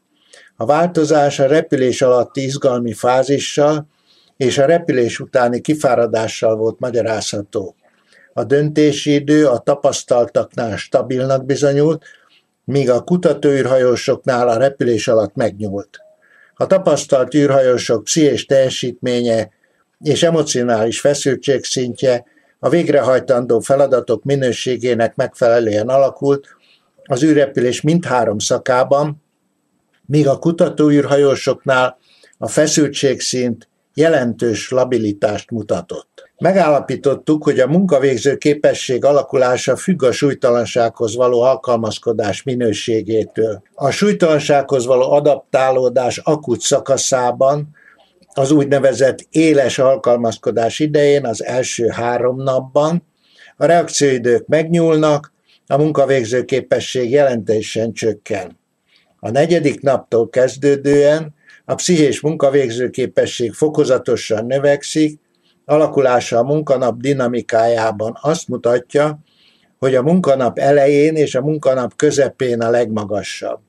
A változás a repülés alatti izgalmi fázissal és a repülés utáni kifáradással volt magyarázható. A döntési idő a tapasztaltaknál stabilnak bizonyult, míg a kutatóűrhajósoknál a repülés alatt megnyúlt. A tapasztalt űrhajósok pszichés teljesítménye és emocionális feszültség szintje a végrehajtandó feladatok minőségének megfelelően alakult az űrrepülés mindhárom szakában, míg a kutatóűrhajósoknál a feszültségszint jelentős labilitást mutatott. Megállapítottuk, hogy a munkavégző képesség alakulása függ a súlytalansághoz való alkalmazkodás minőségétől. A súlytalansághoz való adaptálódás akut szakaszában az úgynevezett éles alkalmazkodás idején, az első három napban, a reakcióidők megnyúlnak, a munkavégző képesség jelentősen csökken. A negyedik naptól kezdődően a pszichés munkavégző képesség fokozatosan növekszik, alakulása a munkanap dinamikájában azt mutatja, hogy a munkanap elején és a munkanap közepén a legmagasabb.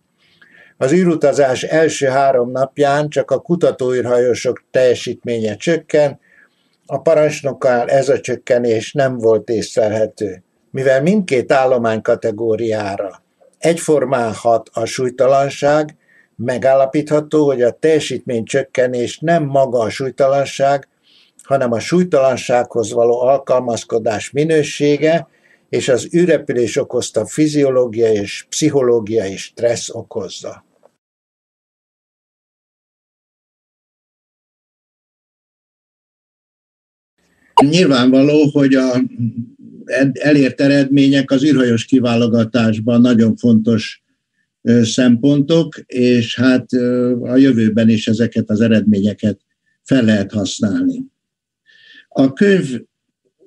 Az űrutazás első három napján csak a kutatóűrhajósok teljesítménye csökken, a parancsnokál ez a csökkenés nem volt észlelhető, mivel mindkét állomány kategóriára egyformán hat a súlytalanság, megállapítható, hogy a teljesítmény csökkenés nem maga a súlytalanság, hanem a súlytalansághoz való alkalmazkodás minősége és az űrrepülés okozta fiziológiai és pszichológiai stressz okozza. Nyilvánvaló, hogy a elért eredmények az űrhajós kiválogatásban nagyon fontos szempontok, és hát a jövőben is ezeket az eredményeket fel lehet használni. A könyv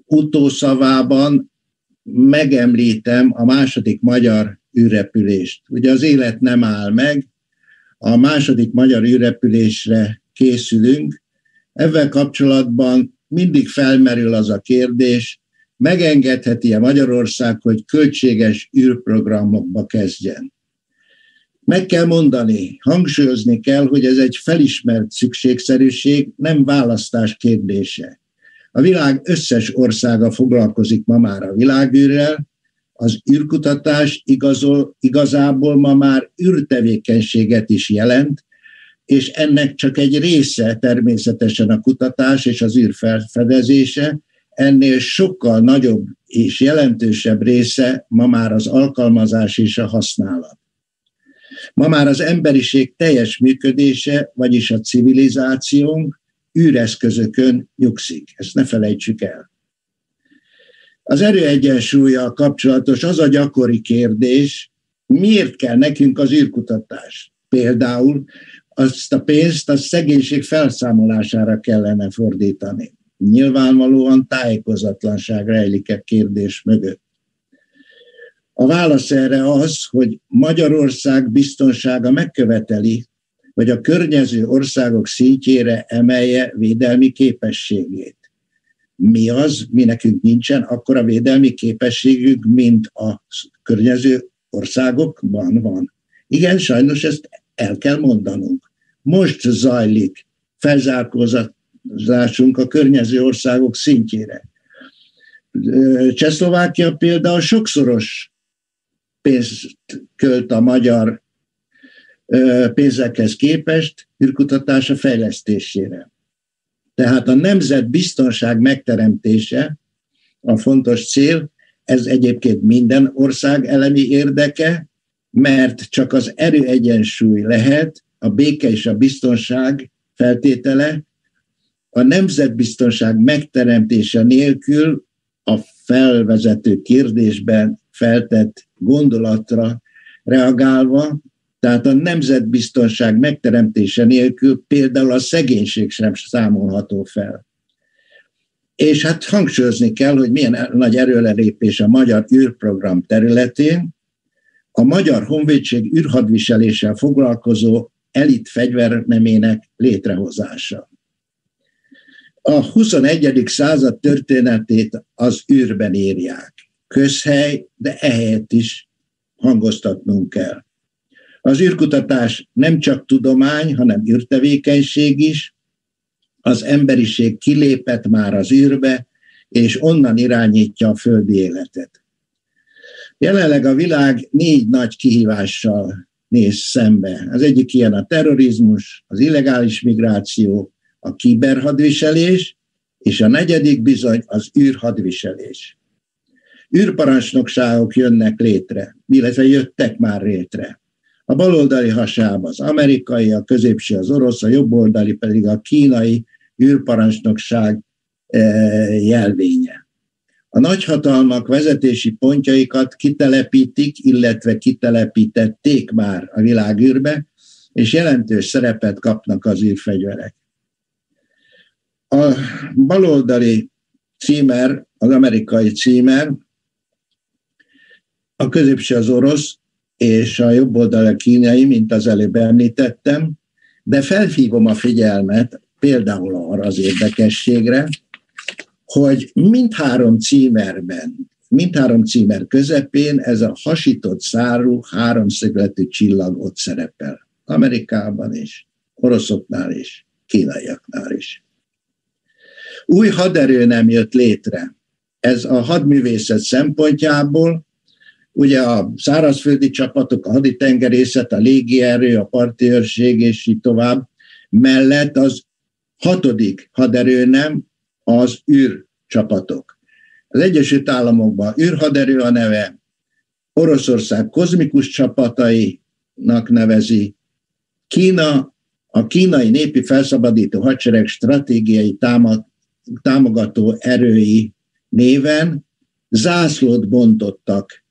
utószavában megemlítem a második magyar űrrepülést. Ugye az élet nem áll meg, a második magyar űrrepülésre készülünk. Ezzel kapcsolatban mindig felmerül az a kérdés, megengedheti-e Magyarország, hogy költséges űrprogramokba kezdjen. Meg kell mondani, hangsúlyozni kell, hogy ez egy felismert szükségszerűség, nem választás kérdése. A világ összes országa foglalkozik ma már a világűrrel, az űrkutatás igazol, igazából ma már űrtevékenységet is jelent, és ennek csak egy része természetesen a kutatás és az űr felfedezése, ennél sokkal nagyobb és jelentősebb része ma már az alkalmazás és a használat. Ma már az emberiség teljes működése, vagyis a civilizációnk űreszközökön nyugszik. Ezt ne felejtsük el. Az erőegyensúlyjal kapcsolatos az a gyakori kérdés, miért kell nekünk az űrkutatás? Például azt a pénzt a szegénység felszámolására kellene fordítani. Nyilvánvalóan tájékozatlanság rejlik a kérdés mögött. A válasz erre az, hogy Magyarország biztonsága megköveteli, hogy a környező országok szintjére emelje védelmi képességét. Mi az, mi nekünk nincsen a védelmi képességünk, mint a környező országokban van. Igen, sajnos ezt el kell mondanunk. Most zajlik felzárkózásunk a környező országok szintjére. Csehszlovákia például sokszoros pénzt költ a magyar pénzekhez képest űrkutatása fejlesztésére. Tehát a nemzet biztonság megteremtése a fontos cél, ez egyébként minden ország elemi érdeke, mert csak az erőegyensúly lehet a béke és a biztonság feltétele, a nemzetbiztonság megteremtése nélkül a felvezető kérdésben feltett gondolatra reagálva, tehát a nemzetbiztonság megteremtése nélkül például a szegénység sem számolható fel. És hát hangsúlyozni kell, hogy milyen nagy erőlelépés a magyar űrprogram területén, a Magyar Honvédség űrhadviseléssel foglalkozó elit fegyvernemének létrehozása. A 21. század történetét az űrben írják. Közhely, de ehelyett is hangoztatnunk kell. Az űrkutatás nem csak tudomány, hanem űrtevékenység is. Az emberiség kilépett már az űrbe, és onnan irányítja a földi életet. Jelenleg a világ négy nagy kihívással néz szembe. Az egyik ilyen a terrorizmus, az illegális migráció, a kiberhadviselés, és a negyedik bizony az űrhadviselés. űrparancsnokságok jönnek létre, illetve jöttek már létre. A baloldali hasáb az amerikai, a középső az orosz, a jobboldali pedig a kínai űrparancsnokság jelvénye. A nagyhatalmak vezetési pontjaikat kitelepítik, illetve kitelepítették már a világűrbe, és jelentős szerepet kapnak az űrfegyverek. A baloldali címer, az amerikai címer, a középső az orosz, és a jobb oldal a kínai, mint az előbb említettem, de felhívom a figyelmet például arra az érdekességre, hogy mindhárom címerben, mindhárom címer közepén ez a hasított szárú háromszögletű csillag ott szerepel. Amerikában is, oroszoknál is, kínaiaknál is. Új haderő nem jött létre. Ez a hadművészet szempontjából, ugye a szárazföldi csapatok, a haditengerészet, a légierő, a parti őrség és így tovább, mellett az hatodik haderő nem az űrcsapatok. Az Egyesült Államokban űrhaderő a neve, Oroszország kozmikus csapatainak nevezi, Kína a kínai népi felszabadító hadsereg stratégiai támogató erői néven zászlót bontottak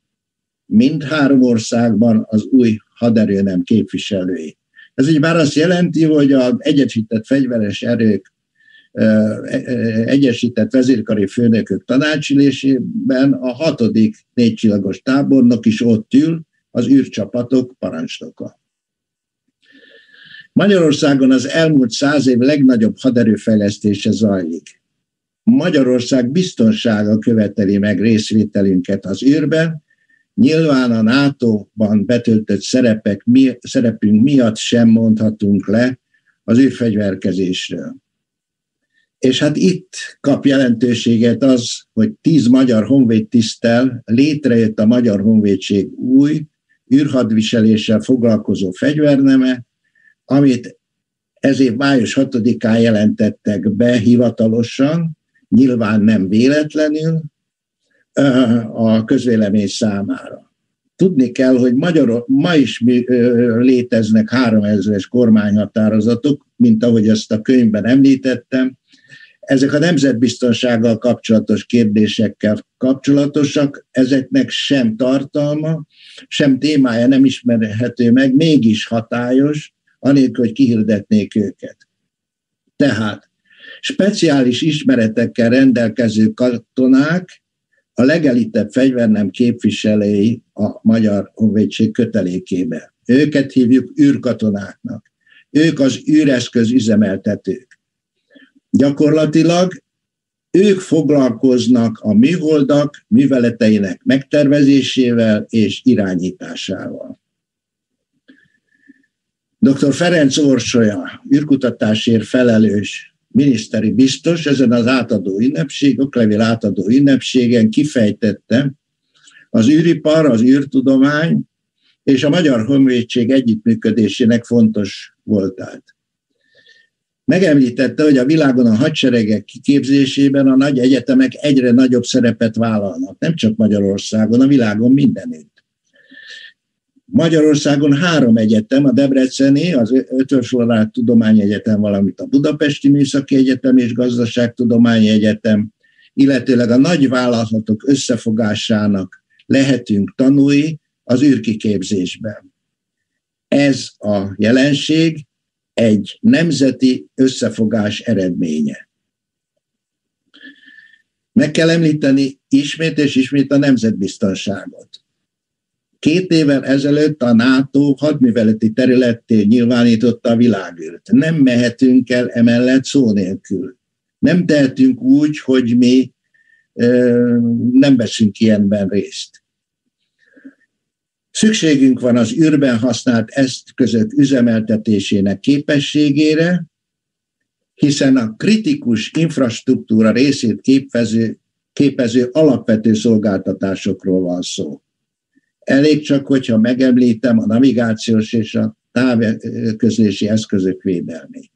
mindhárom országban az új haderőnem képviselői. Ez így már azt jelenti, hogy az egyesített fegyveres erők Egyesített Vezérkari Főnökök tanácsülésében a hatodik négycsillagos tábornok is ott ül, az űrcsapatok parancsnoka. Magyarországon az elmúlt száz év legnagyobb haderőfejlesztése zajlik. Magyarország biztonsága követeli meg részvételünket az űrben, nyilván a NATO-ban betöltött szerepek, mi, szerepünk miatt sem mondhatunk le az űrfegyverkezésről. És hát itt kap jelentőséget az, hogy tíz magyar honvédtisztel létrejött a Magyar Honvédség új űrhadviseléssel foglalkozó fegyverneme, amit ez év május 6-án jelentettek be hivatalosan, nyilván nem véletlenül, a közvélemény számára. Tudni kell, hogy Magyar, ma is léteznek 3000-es kormányhatározatok, mint ahogy ezt a könyvben említettem, ezek a nemzetbiztonsággal kapcsolatos kérdésekkel kapcsolatosak, ezeknek sem tartalma, sem témája nem ismerhető meg, mégis hatályos, anélkül, hogy kihirdetnék őket. Tehát speciális ismeretekkel rendelkező katonák a legelitebb fegyvernem képviselői a Magyar Honvédség kötelékébe. Őket hívjuk űrkatonáknak. Ők az űreszköz üzemeltetők. Gyakorlatilag ők foglalkoznak a műholdak műveleteinek megtervezésével és irányításával. Dr. Ferenc Orsolya, űrkutatásért felelős miniszteri biztos, ezen az átadó ünnepség, oklevél átadó ünnepségen kifejtette az űripar, az űrtudomány és a Magyar Honvédség együttműködésének fontos voltát. Megemlítette, hogy a világon a hadseregek kiképzésében a nagy egyetemek egyre nagyobb szerepet vállalnak, nem csak Magyarországon, a világon mindenütt. Magyarországon három egyetem, a Debreceni, az Ötös Tudományegyetem, valamint a Budapesti Műszaki Egyetem és Gazdaságtudományi Egyetem, illetőleg a nagy vállalatok összefogásának lehetünk tanulni az űrkiképzésben. Ez a jelenség egy nemzeti összefogás eredménye. Meg kell említeni ismét és ismét a nemzetbiztonságot. Két évvel ezelőtt a NATO hadműveleti területté nyilvánította a világűrt. Nem mehetünk el emellett szó nélkül. Nem tehetünk úgy, hogy mi ö, nem veszünk ilyenben részt. Szükségünk van az űrben használt eszközök üzemeltetésének képességére, hiszen a kritikus infrastruktúra részét képező, képező alapvető szolgáltatásokról van szó. Elég csak, hogyha megemlítem a navigációs és a távközlési eszközök védelmét.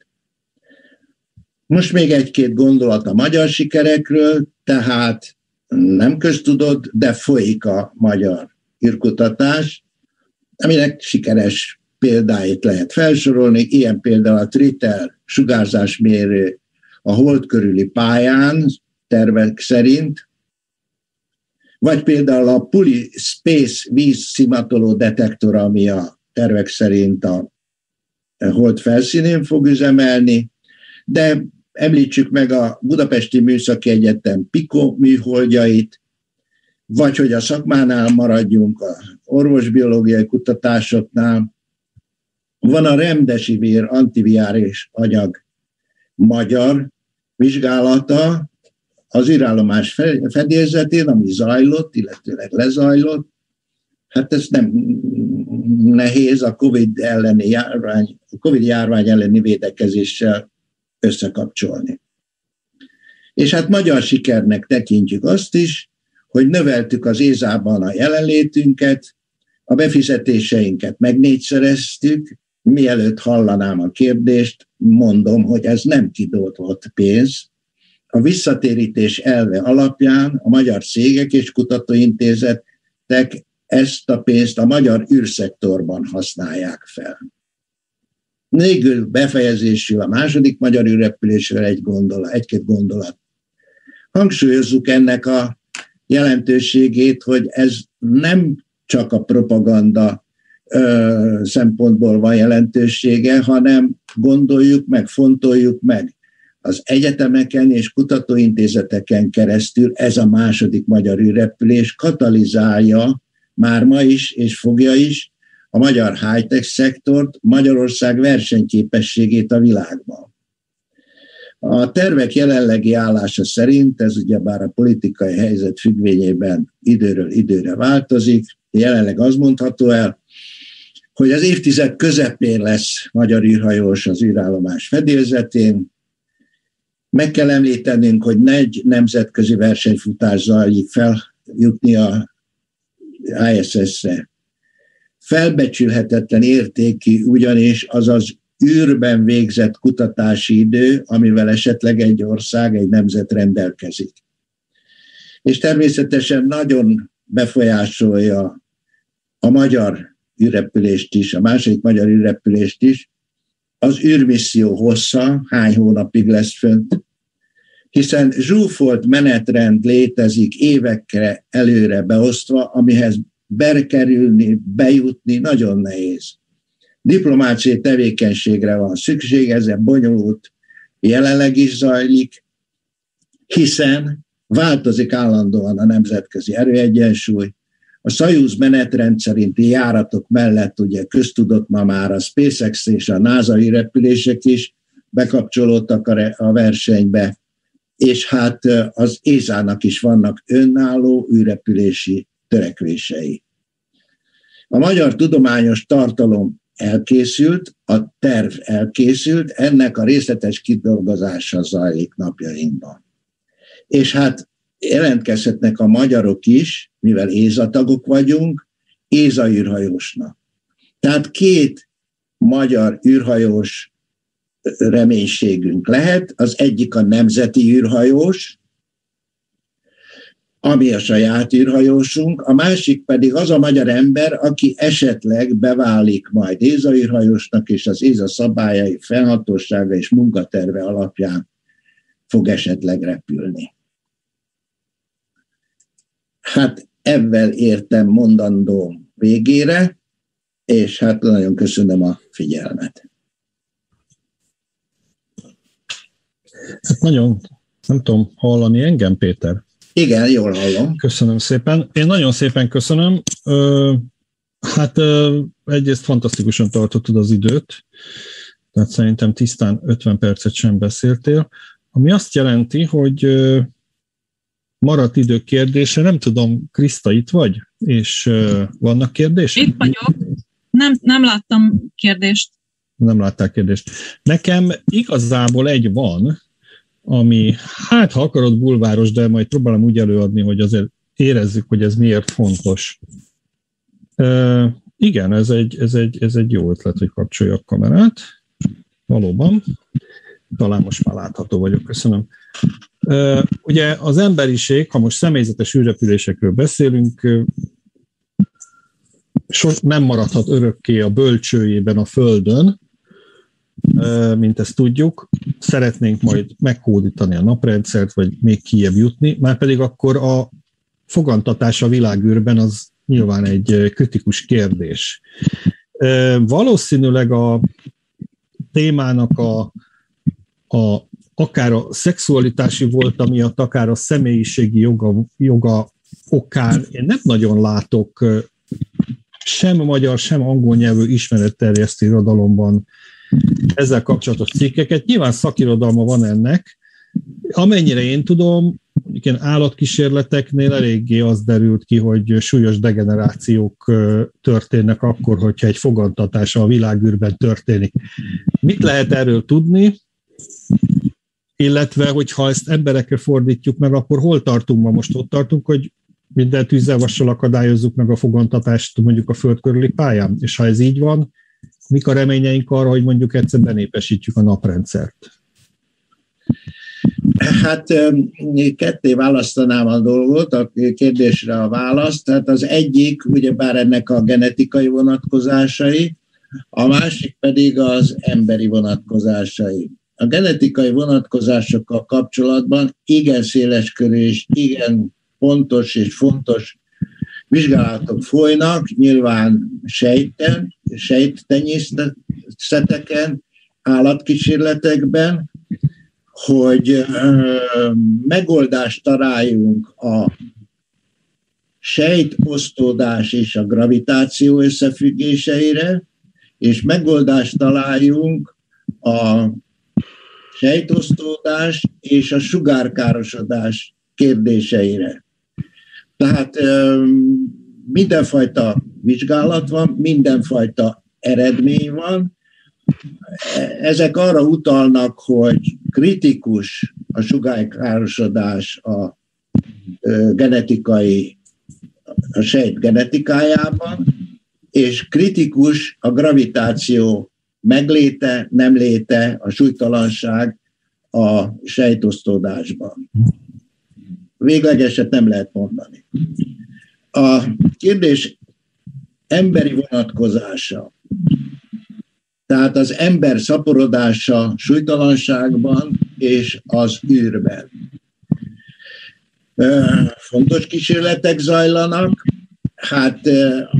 Most még egy-két gondolat a magyar sikerekről, tehát nem köztudod, de folyik a magyar űrkutatás, aminek sikeres példáit lehet felsorolni, ilyen például a Tritel sugárzásmérő a hold körüli pályán tervek szerint, vagy például a Puli Space vízszimatoló detektor, ami a tervek szerint a hold felszínén fog üzemelni, de említsük meg a Budapesti Műszaki Egyetem PICO műholdjait, vagy hogy a szakmánál maradjunk, a orvosbiológiai kutatásoknál. Van a remdesivir antiviáris anyag magyar vizsgálata az űrállomás fedélzetén, ami zajlott, illetőleg lezajlott. Hát ez nem nehéz a COVID, elleni járvány, a COVID járvány elleni védekezéssel összekapcsolni. És hát magyar sikernek tekintjük azt is, hogy növeltük az Ézában a jelenlétünket, a befizetéseinket megnégyszereztük, mielőtt hallanám a kérdést, mondom, hogy ez nem kidoltott pénz. A visszatérítés elve alapján a magyar cégek és kutatóintézetek ezt a pénzt a magyar űrszektorban használják fel. Négül befejezésül a második magyar űrrepülésre egy gondolat, egy-két gondolat. Hangsúlyozzuk ennek a jelentőségét, hogy ez nem csak a propaganda ö, szempontból van jelentősége, hanem gondoljuk meg, fontoljuk meg. Az egyetemeken és kutatóintézeteken keresztül ez a második magyar űrrepülés katalizálja már ma is, és fogja is a magyar high-tech szektort, Magyarország versenyképességét a világban. A tervek jelenlegi állása szerint, ez ugyebár a politikai helyzet függvényében időről időre változik, jelenleg az mondható el, hogy az évtized közepén lesz magyar űrhajós az űrállomás fedélzetén. Meg kell említenünk, hogy negy nemzetközi versenyfutás zajlik feljutni a ISS-re. Felbecsülhetetlen értékű ugyanis az az űrben végzett kutatási idő, amivel esetleg egy ország, egy nemzet rendelkezik. És természetesen nagyon befolyásolja a magyar űrrepülést is, a második magyar űrrepülést is, az űrmisszió hossza hány hónapig lesz fönt, hiszen zsúfolt menetrend létezik évekre előre beosztva, amihez berkerülni, bejutni nagyon nehéz. Diplomáciai tevékenységre van szükség, ez bonyolult jelenleg is zajlik, hiszen változik állandóan a nemzetközi erőegyensúly. A Szajúz menetrend szerinti járatok mellett ugye köztudott ma már a SpaceX és a NASA repülések is bekapcsolódtak a versenybe, és hát az Ézának is vannak önálló űrrepülési törekvései. A magyar tudományos tartalom elkészült, a terv elkészült, ennek a részletes kidolgozása zajlik napjainkban. És hát jelentkezhetnek a magyarok is, mivel ézatagok vagyunk, Éza űrhajósnak. Tehát két magyar űrhajós reménységünk lehet. Az egyik a nemzeti űrhajós, ami a saját űrhajósunk, a másik pedig az a magyar ember, aki esetleg beválik majd Éza űrhajósnak, és az Éza szabályai, felhatósága és munkaterve alapján fog esetleg repülni. Hát ebben értem mondandóm végére, és hát nagyon köszönöm a figyelmet. Hát nagyon, nem tudom, hallani engem, Péter? Igen, jól hallom. Köszönöm szépen. Én nagyon szépen köszönöm. Hát egyrészt fantasztikusan tartottad az időt, tehát szerintem tisztán 50 percet sem beszéltél, ami azt jelenti, hogy maradt idő kérdése, nem tudom, Kriszta, itt vagy? És vannak kérdések? Itt vagyok. Nem, nem láttam kérdést. Nem látták kérdést. Nekem igazából egy van, ami, hát ha akarod, bulváros, de majd próbálom úgy előadni, hogy azért érezzük, hogy ez miért fontos. Uh, igen, ez egy, ez, egy, ez egy jó ötlet, hogy kapcsolja a kamerát. Valóban. Talán most már látható vagyok, köszönöm. Ugye az emberiség, ha most személyzetes űrrepülésekről beszélünk, uh, nem maradhat örökké a bölcsőjében a Földön, mint ezt tudjuk. Szeretnénk majd megkódítani a naprendszert, vagy még kijebb jutni, már pedig akkor a fogantatás a világűrben az nyilván egy kritikus kérdés. Valószínűleg a témának a, a akár a szexualitási volt miatt, akár a személyiségi joga, joga okán én nem nagyon látok sem magyar, sem angol nyelvű ismeretterjesztő irodalomban ezzel kapcsolatos cikkeket. Nyilván szakirodalma van ennek. Amennyire én tudom, ilyen állatkísérleteknél eléggé az derült ki, hogy súlyos degenerációk történnek akkor, hogyha egy fogantatás a világűrben történik. Mit lehet erről tudni? Illetve, hogyha ezt emberekre fordítjuk meg, akkor hol tartunk ma most? Ott tartunk, hogy minden tűzzelvassal akadályozzuk meg a fogantatást mondjuk a föld körüli pályán? És ha ez így van, mik a reményeink arra, hogy mondjuk egyszer benépesítjük a naprendszert? Hát ketté választanám a dolgot, a kérdésre a választ. Tehát az egyik, ugyebár ennek a genetikai vonatkozásai, a másik pedig az emberi vonatkozásai. A genetikai vonatkozásokkal kapcsolatban igen széles körű és igen pontos és fontos vizsgálatok folynak, nyilván sejten, sejttenyészeteken, állatkísérletekben, hogy megoldást találjunk a sejtosztódás és a gravitáció összefüggéseire, és megoldást találjunk a sejtosztódás és a sugárkárosodás kérdéseire. Tehát mindenfajta vizsgálat van, mindenfajta eredmény van. Ezek arra utalnak, hogy kritikus a sugárkárosodás a genetikai, a sejt genetikájában, és kritikus a gravitáció megléte, nem léte, a súlytalanság a sejtosztódásban. Véglegeset nem lehet mondani. A kérdés emberi vonatkozása, tehát az ember szaporodása súlytalanságban és az űrben. Fontos kísérletek zajlanak, hát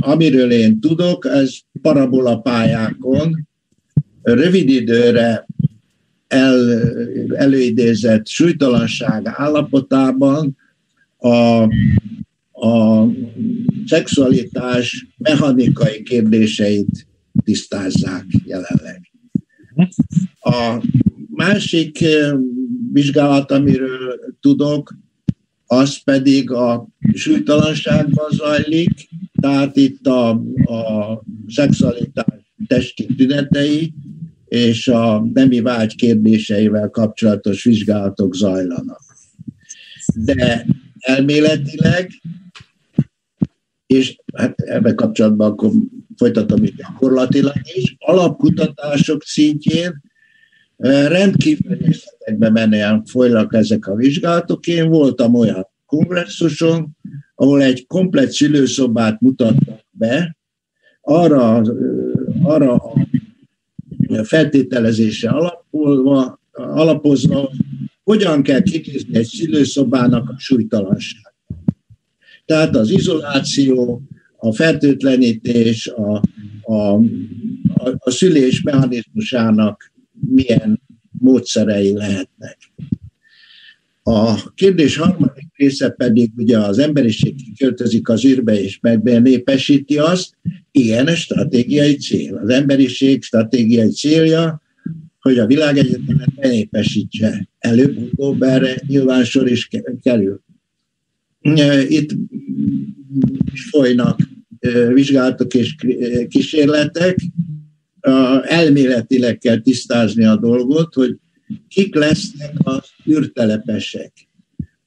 amiről én tudok, ez parabolapályákon rövid időre el, előidézett súlytalanság állapotában a, a szexualitás mechanikai kérdéseit tisztázzák jelenleg. A másik eh, vizsgálat, amiről tudok, az pedig a súlytalanságban zajlik, tehát itt a, a szexualitás testi tünetei és a nemi vágy kérdéseivel kapcsolatos vizsgálatok zajlanak. De elméletileg, és hát ebben kapcsolatban akkor folytatom itt gyakorlatilag is, alapkutatások szintjén eh, rendkívül részletekbe menően folynak ezek a vizsgálatok. Én voltam olyan kongresszuson, ahol egy komplet szülőszobát mutattak be, arra, eh, arra a feltételezése alapolva, alapozva, hogyan kell kinézni egy szülőszobának a súlytalanság. Tehát az izoláció, a fertőtlenítés, a, a, a, a szülés mechanizmusának milyen módszerei lehetnek. A kérdés harmadik része pedig ugye az emberiség kiköltözik az űrbe és megnépesíti azt, ilyen stratégiai cél. Az emberiség stratégiai célja, hogy a világegyetemet benépesítse. Előbb-utóbb erre nyilván sor is kerül. Itt folynak vizsgálatok és kísérletek, elméletileg kell tisztázni a dolgot, hogy kik lesznek az űrtelepesek.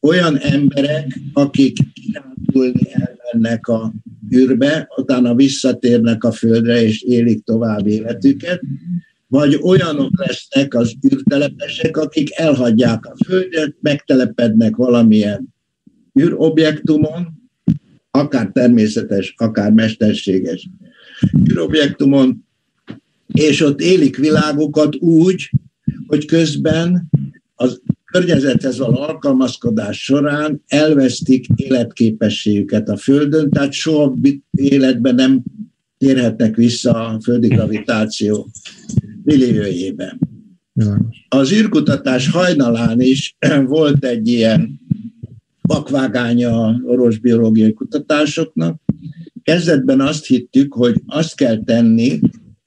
Olyan emberek, akik kirándulni elmennek a űrbe, utána visszatérnek a földre és élik tovább életüket, vagy olyanok lesznek az űrtelepesek, akik elhagyják a földet, megtelepednek valamilyen űrobjektumon, akár természetes, akár mesterséges űrobjektumon, és ott élik világokat úgy, hogy közben az környezethez való alkalmazkodás során elvesztik életképességüket a Földön, tehát soha életben nem térhetnek vissza a földi gravitáció milliójében. Az űrkutatás hajnalán is volt egy ilyen vakvágánya a orvosbiológiai kutatásoknak. Kezdetben azt hittük, hogy azt kell tenni,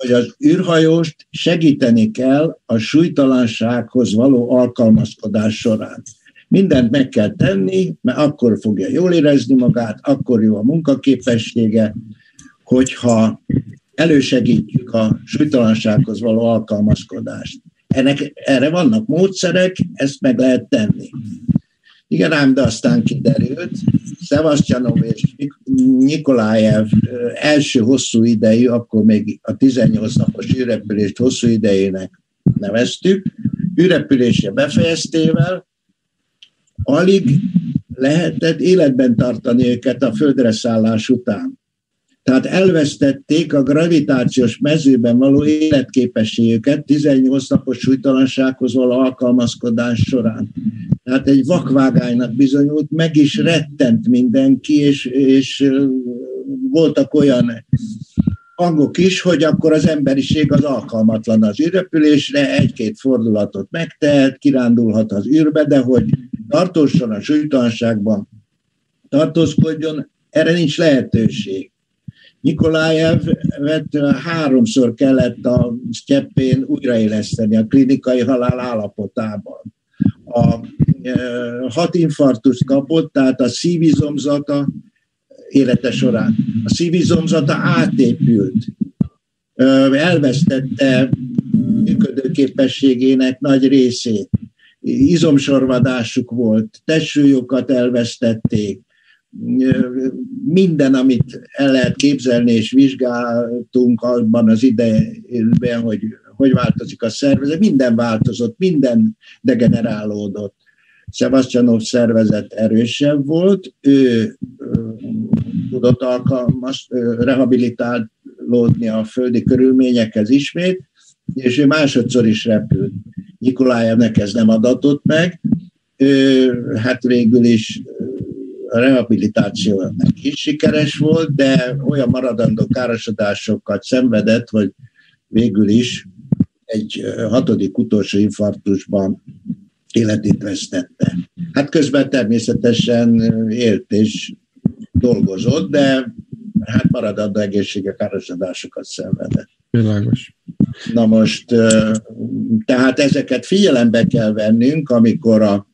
hogy az űrhajóst segíteni kell a súlytalansághoz való alkalmazkodás során. Mindent meg kell tenni, mert akkor fogja jól érezni magát, akkor jó a munkaképessége, hogyha elősegítjük a súlytalansághoz való alkalmazkodást. Ennek, erre vannak módszerek, ezt meg lehet tenni. Igen, ám, de aztán kiderült, Szevasztyanov és Nikolájev első hosszú idejű, akkor még a 18 napos űrrepülést hosszú idejének neveztük, űrrepülése befejeztével alig lehetett életben tartani őket a földre szállás után. Tehát elvesztették a gravitációs mezőben való életképességüket 18 napos súlytalansághoz való alkalmazkodás során. Tehát egy vakvágánynak bizonyult, meg is rettent mindenki, és, és voltak olyan hangok is, hogy akkor az emberiség az alkalmatlan az űrrepülésre, egy-két fordulatot megtehet, kirándulhat az űrbe, de hogy tartósan a súlytalanságban tartózkodjon, erre nincs lehetőség. Nikolájevet háromszor kellett a sztyeppén újraéleszteni a klinikai halál állapotában. A e, hat infarktus kapott, tehát a szívizomzata élete során. A szívizomzata átépült, elvesztette működőképességének nagy részét. Izomsorvadásuk volt, testsúlyokat elvesztették, minden, amit el lehet képzelni, és vizsgáltunk abban az idejében, hogy hogy változik a szervezet, minden változott, minden degenerálódott. Szevasztyanov szervezet erősebb volt, ő tudott alkalmas, rehabilitálódni a földi körülményekhez ismét, és ő másodszor is repült. Nikolájevnek ez nem adatott meg, ő, hát végül is a rehabilitáció is sikeres volt, de olyan maradandó károsodásokat szenvedett, hogy végül is egy hatodik utolsó infarktusban életét vesztette. Hát közben természetesen élt és dolgozott, de hát maradandó egészsége károsodásokat szenvedett. Világos. Na most, tehát ezeket figyelembe kell vennünk, amikor a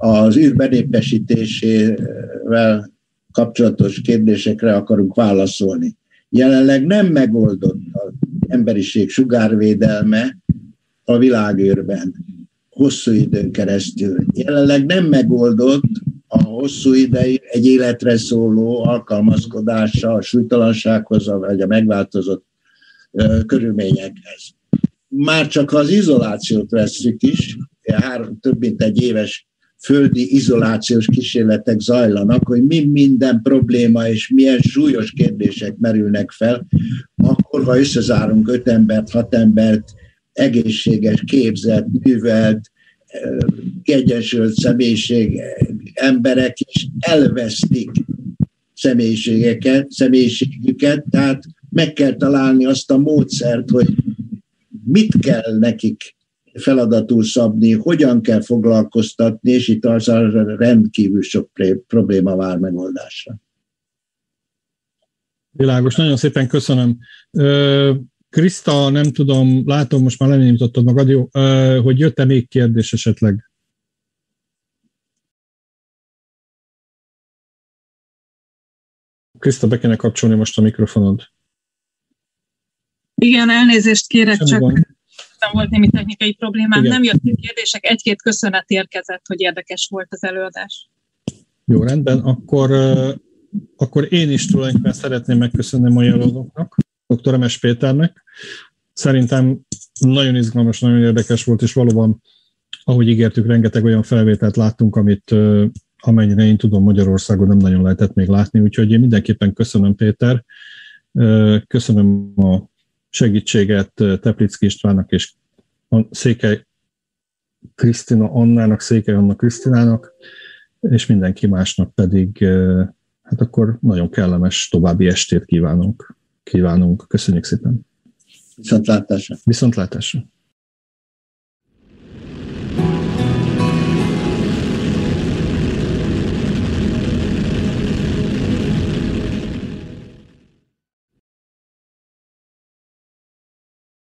az űr benépesítésével kapcsolatos kérdésekre akarunk válaszolni. Jelenleg nem megoldott az emberiség sugárvédelme a világűrben hosszú időn keresztül. Jelenleg nem megoldott a hosszú idei egy életre szóló alkalmazkodása a súlytalansághoz, vagy a megváltozott körülményekhez. Már csak az izolációt vesszük is, három, több mint egy éves földi izolációs kísérletek zajlanak, hogy mi minden probléma és milyen súlyos kérdések merülnek fel, akkor, ha összezárunk öt embert, hat embert, egészséges, képzett, művelt, kiegyensúlyozott személyiség emberek is elvesztik személyiségeket, személyiségüket, tehát meg kell találni azt a módszert, hogy mit kell nekik feladatul szabni, hogyan kell foglalkoztatni, és itt az rendkívül sok probléma vár megoldásra. Világos, nagyon szépen köszönöm. Kriszta, nem tudom, látom, most már lenyitottad magad, jó, hogy jött-e még kérdés esetleg? Kriszta, be kéne kapcsolni most a mikrofonod. Igen, elnézést kérek, Semmi csak gond nem volt némi technikai problémám, Igen. nem jött kérdések, egy-két köszönet érkezett, hogy érdekes volt az előadás. Jó, rendben, akkor, akkor én is tulajdonképpen szeretném megköszönni a előadóknak, dr. M.S. Péternek. Szerintem nagyon izgalmas, nagyon érdekes volt, és valóban, ahogy ígértük, rengeteg olyan felvételt láttunk, amit amennyire én tudom, Magyarországon nem nagyon lehetett még látni, úgyhogy én mindenképpen köszönöm Péter, köszönöm a segítséget Teplicki Istvánnak és Székely Krisztina Annának, Székely Anna Krisztinának, és mindenki másnak pedig hát akkor nagyon kellemes további estét kívánunk. kívánunk. Köszönjük szépen! Viszontlátásra! Viszontlátásra!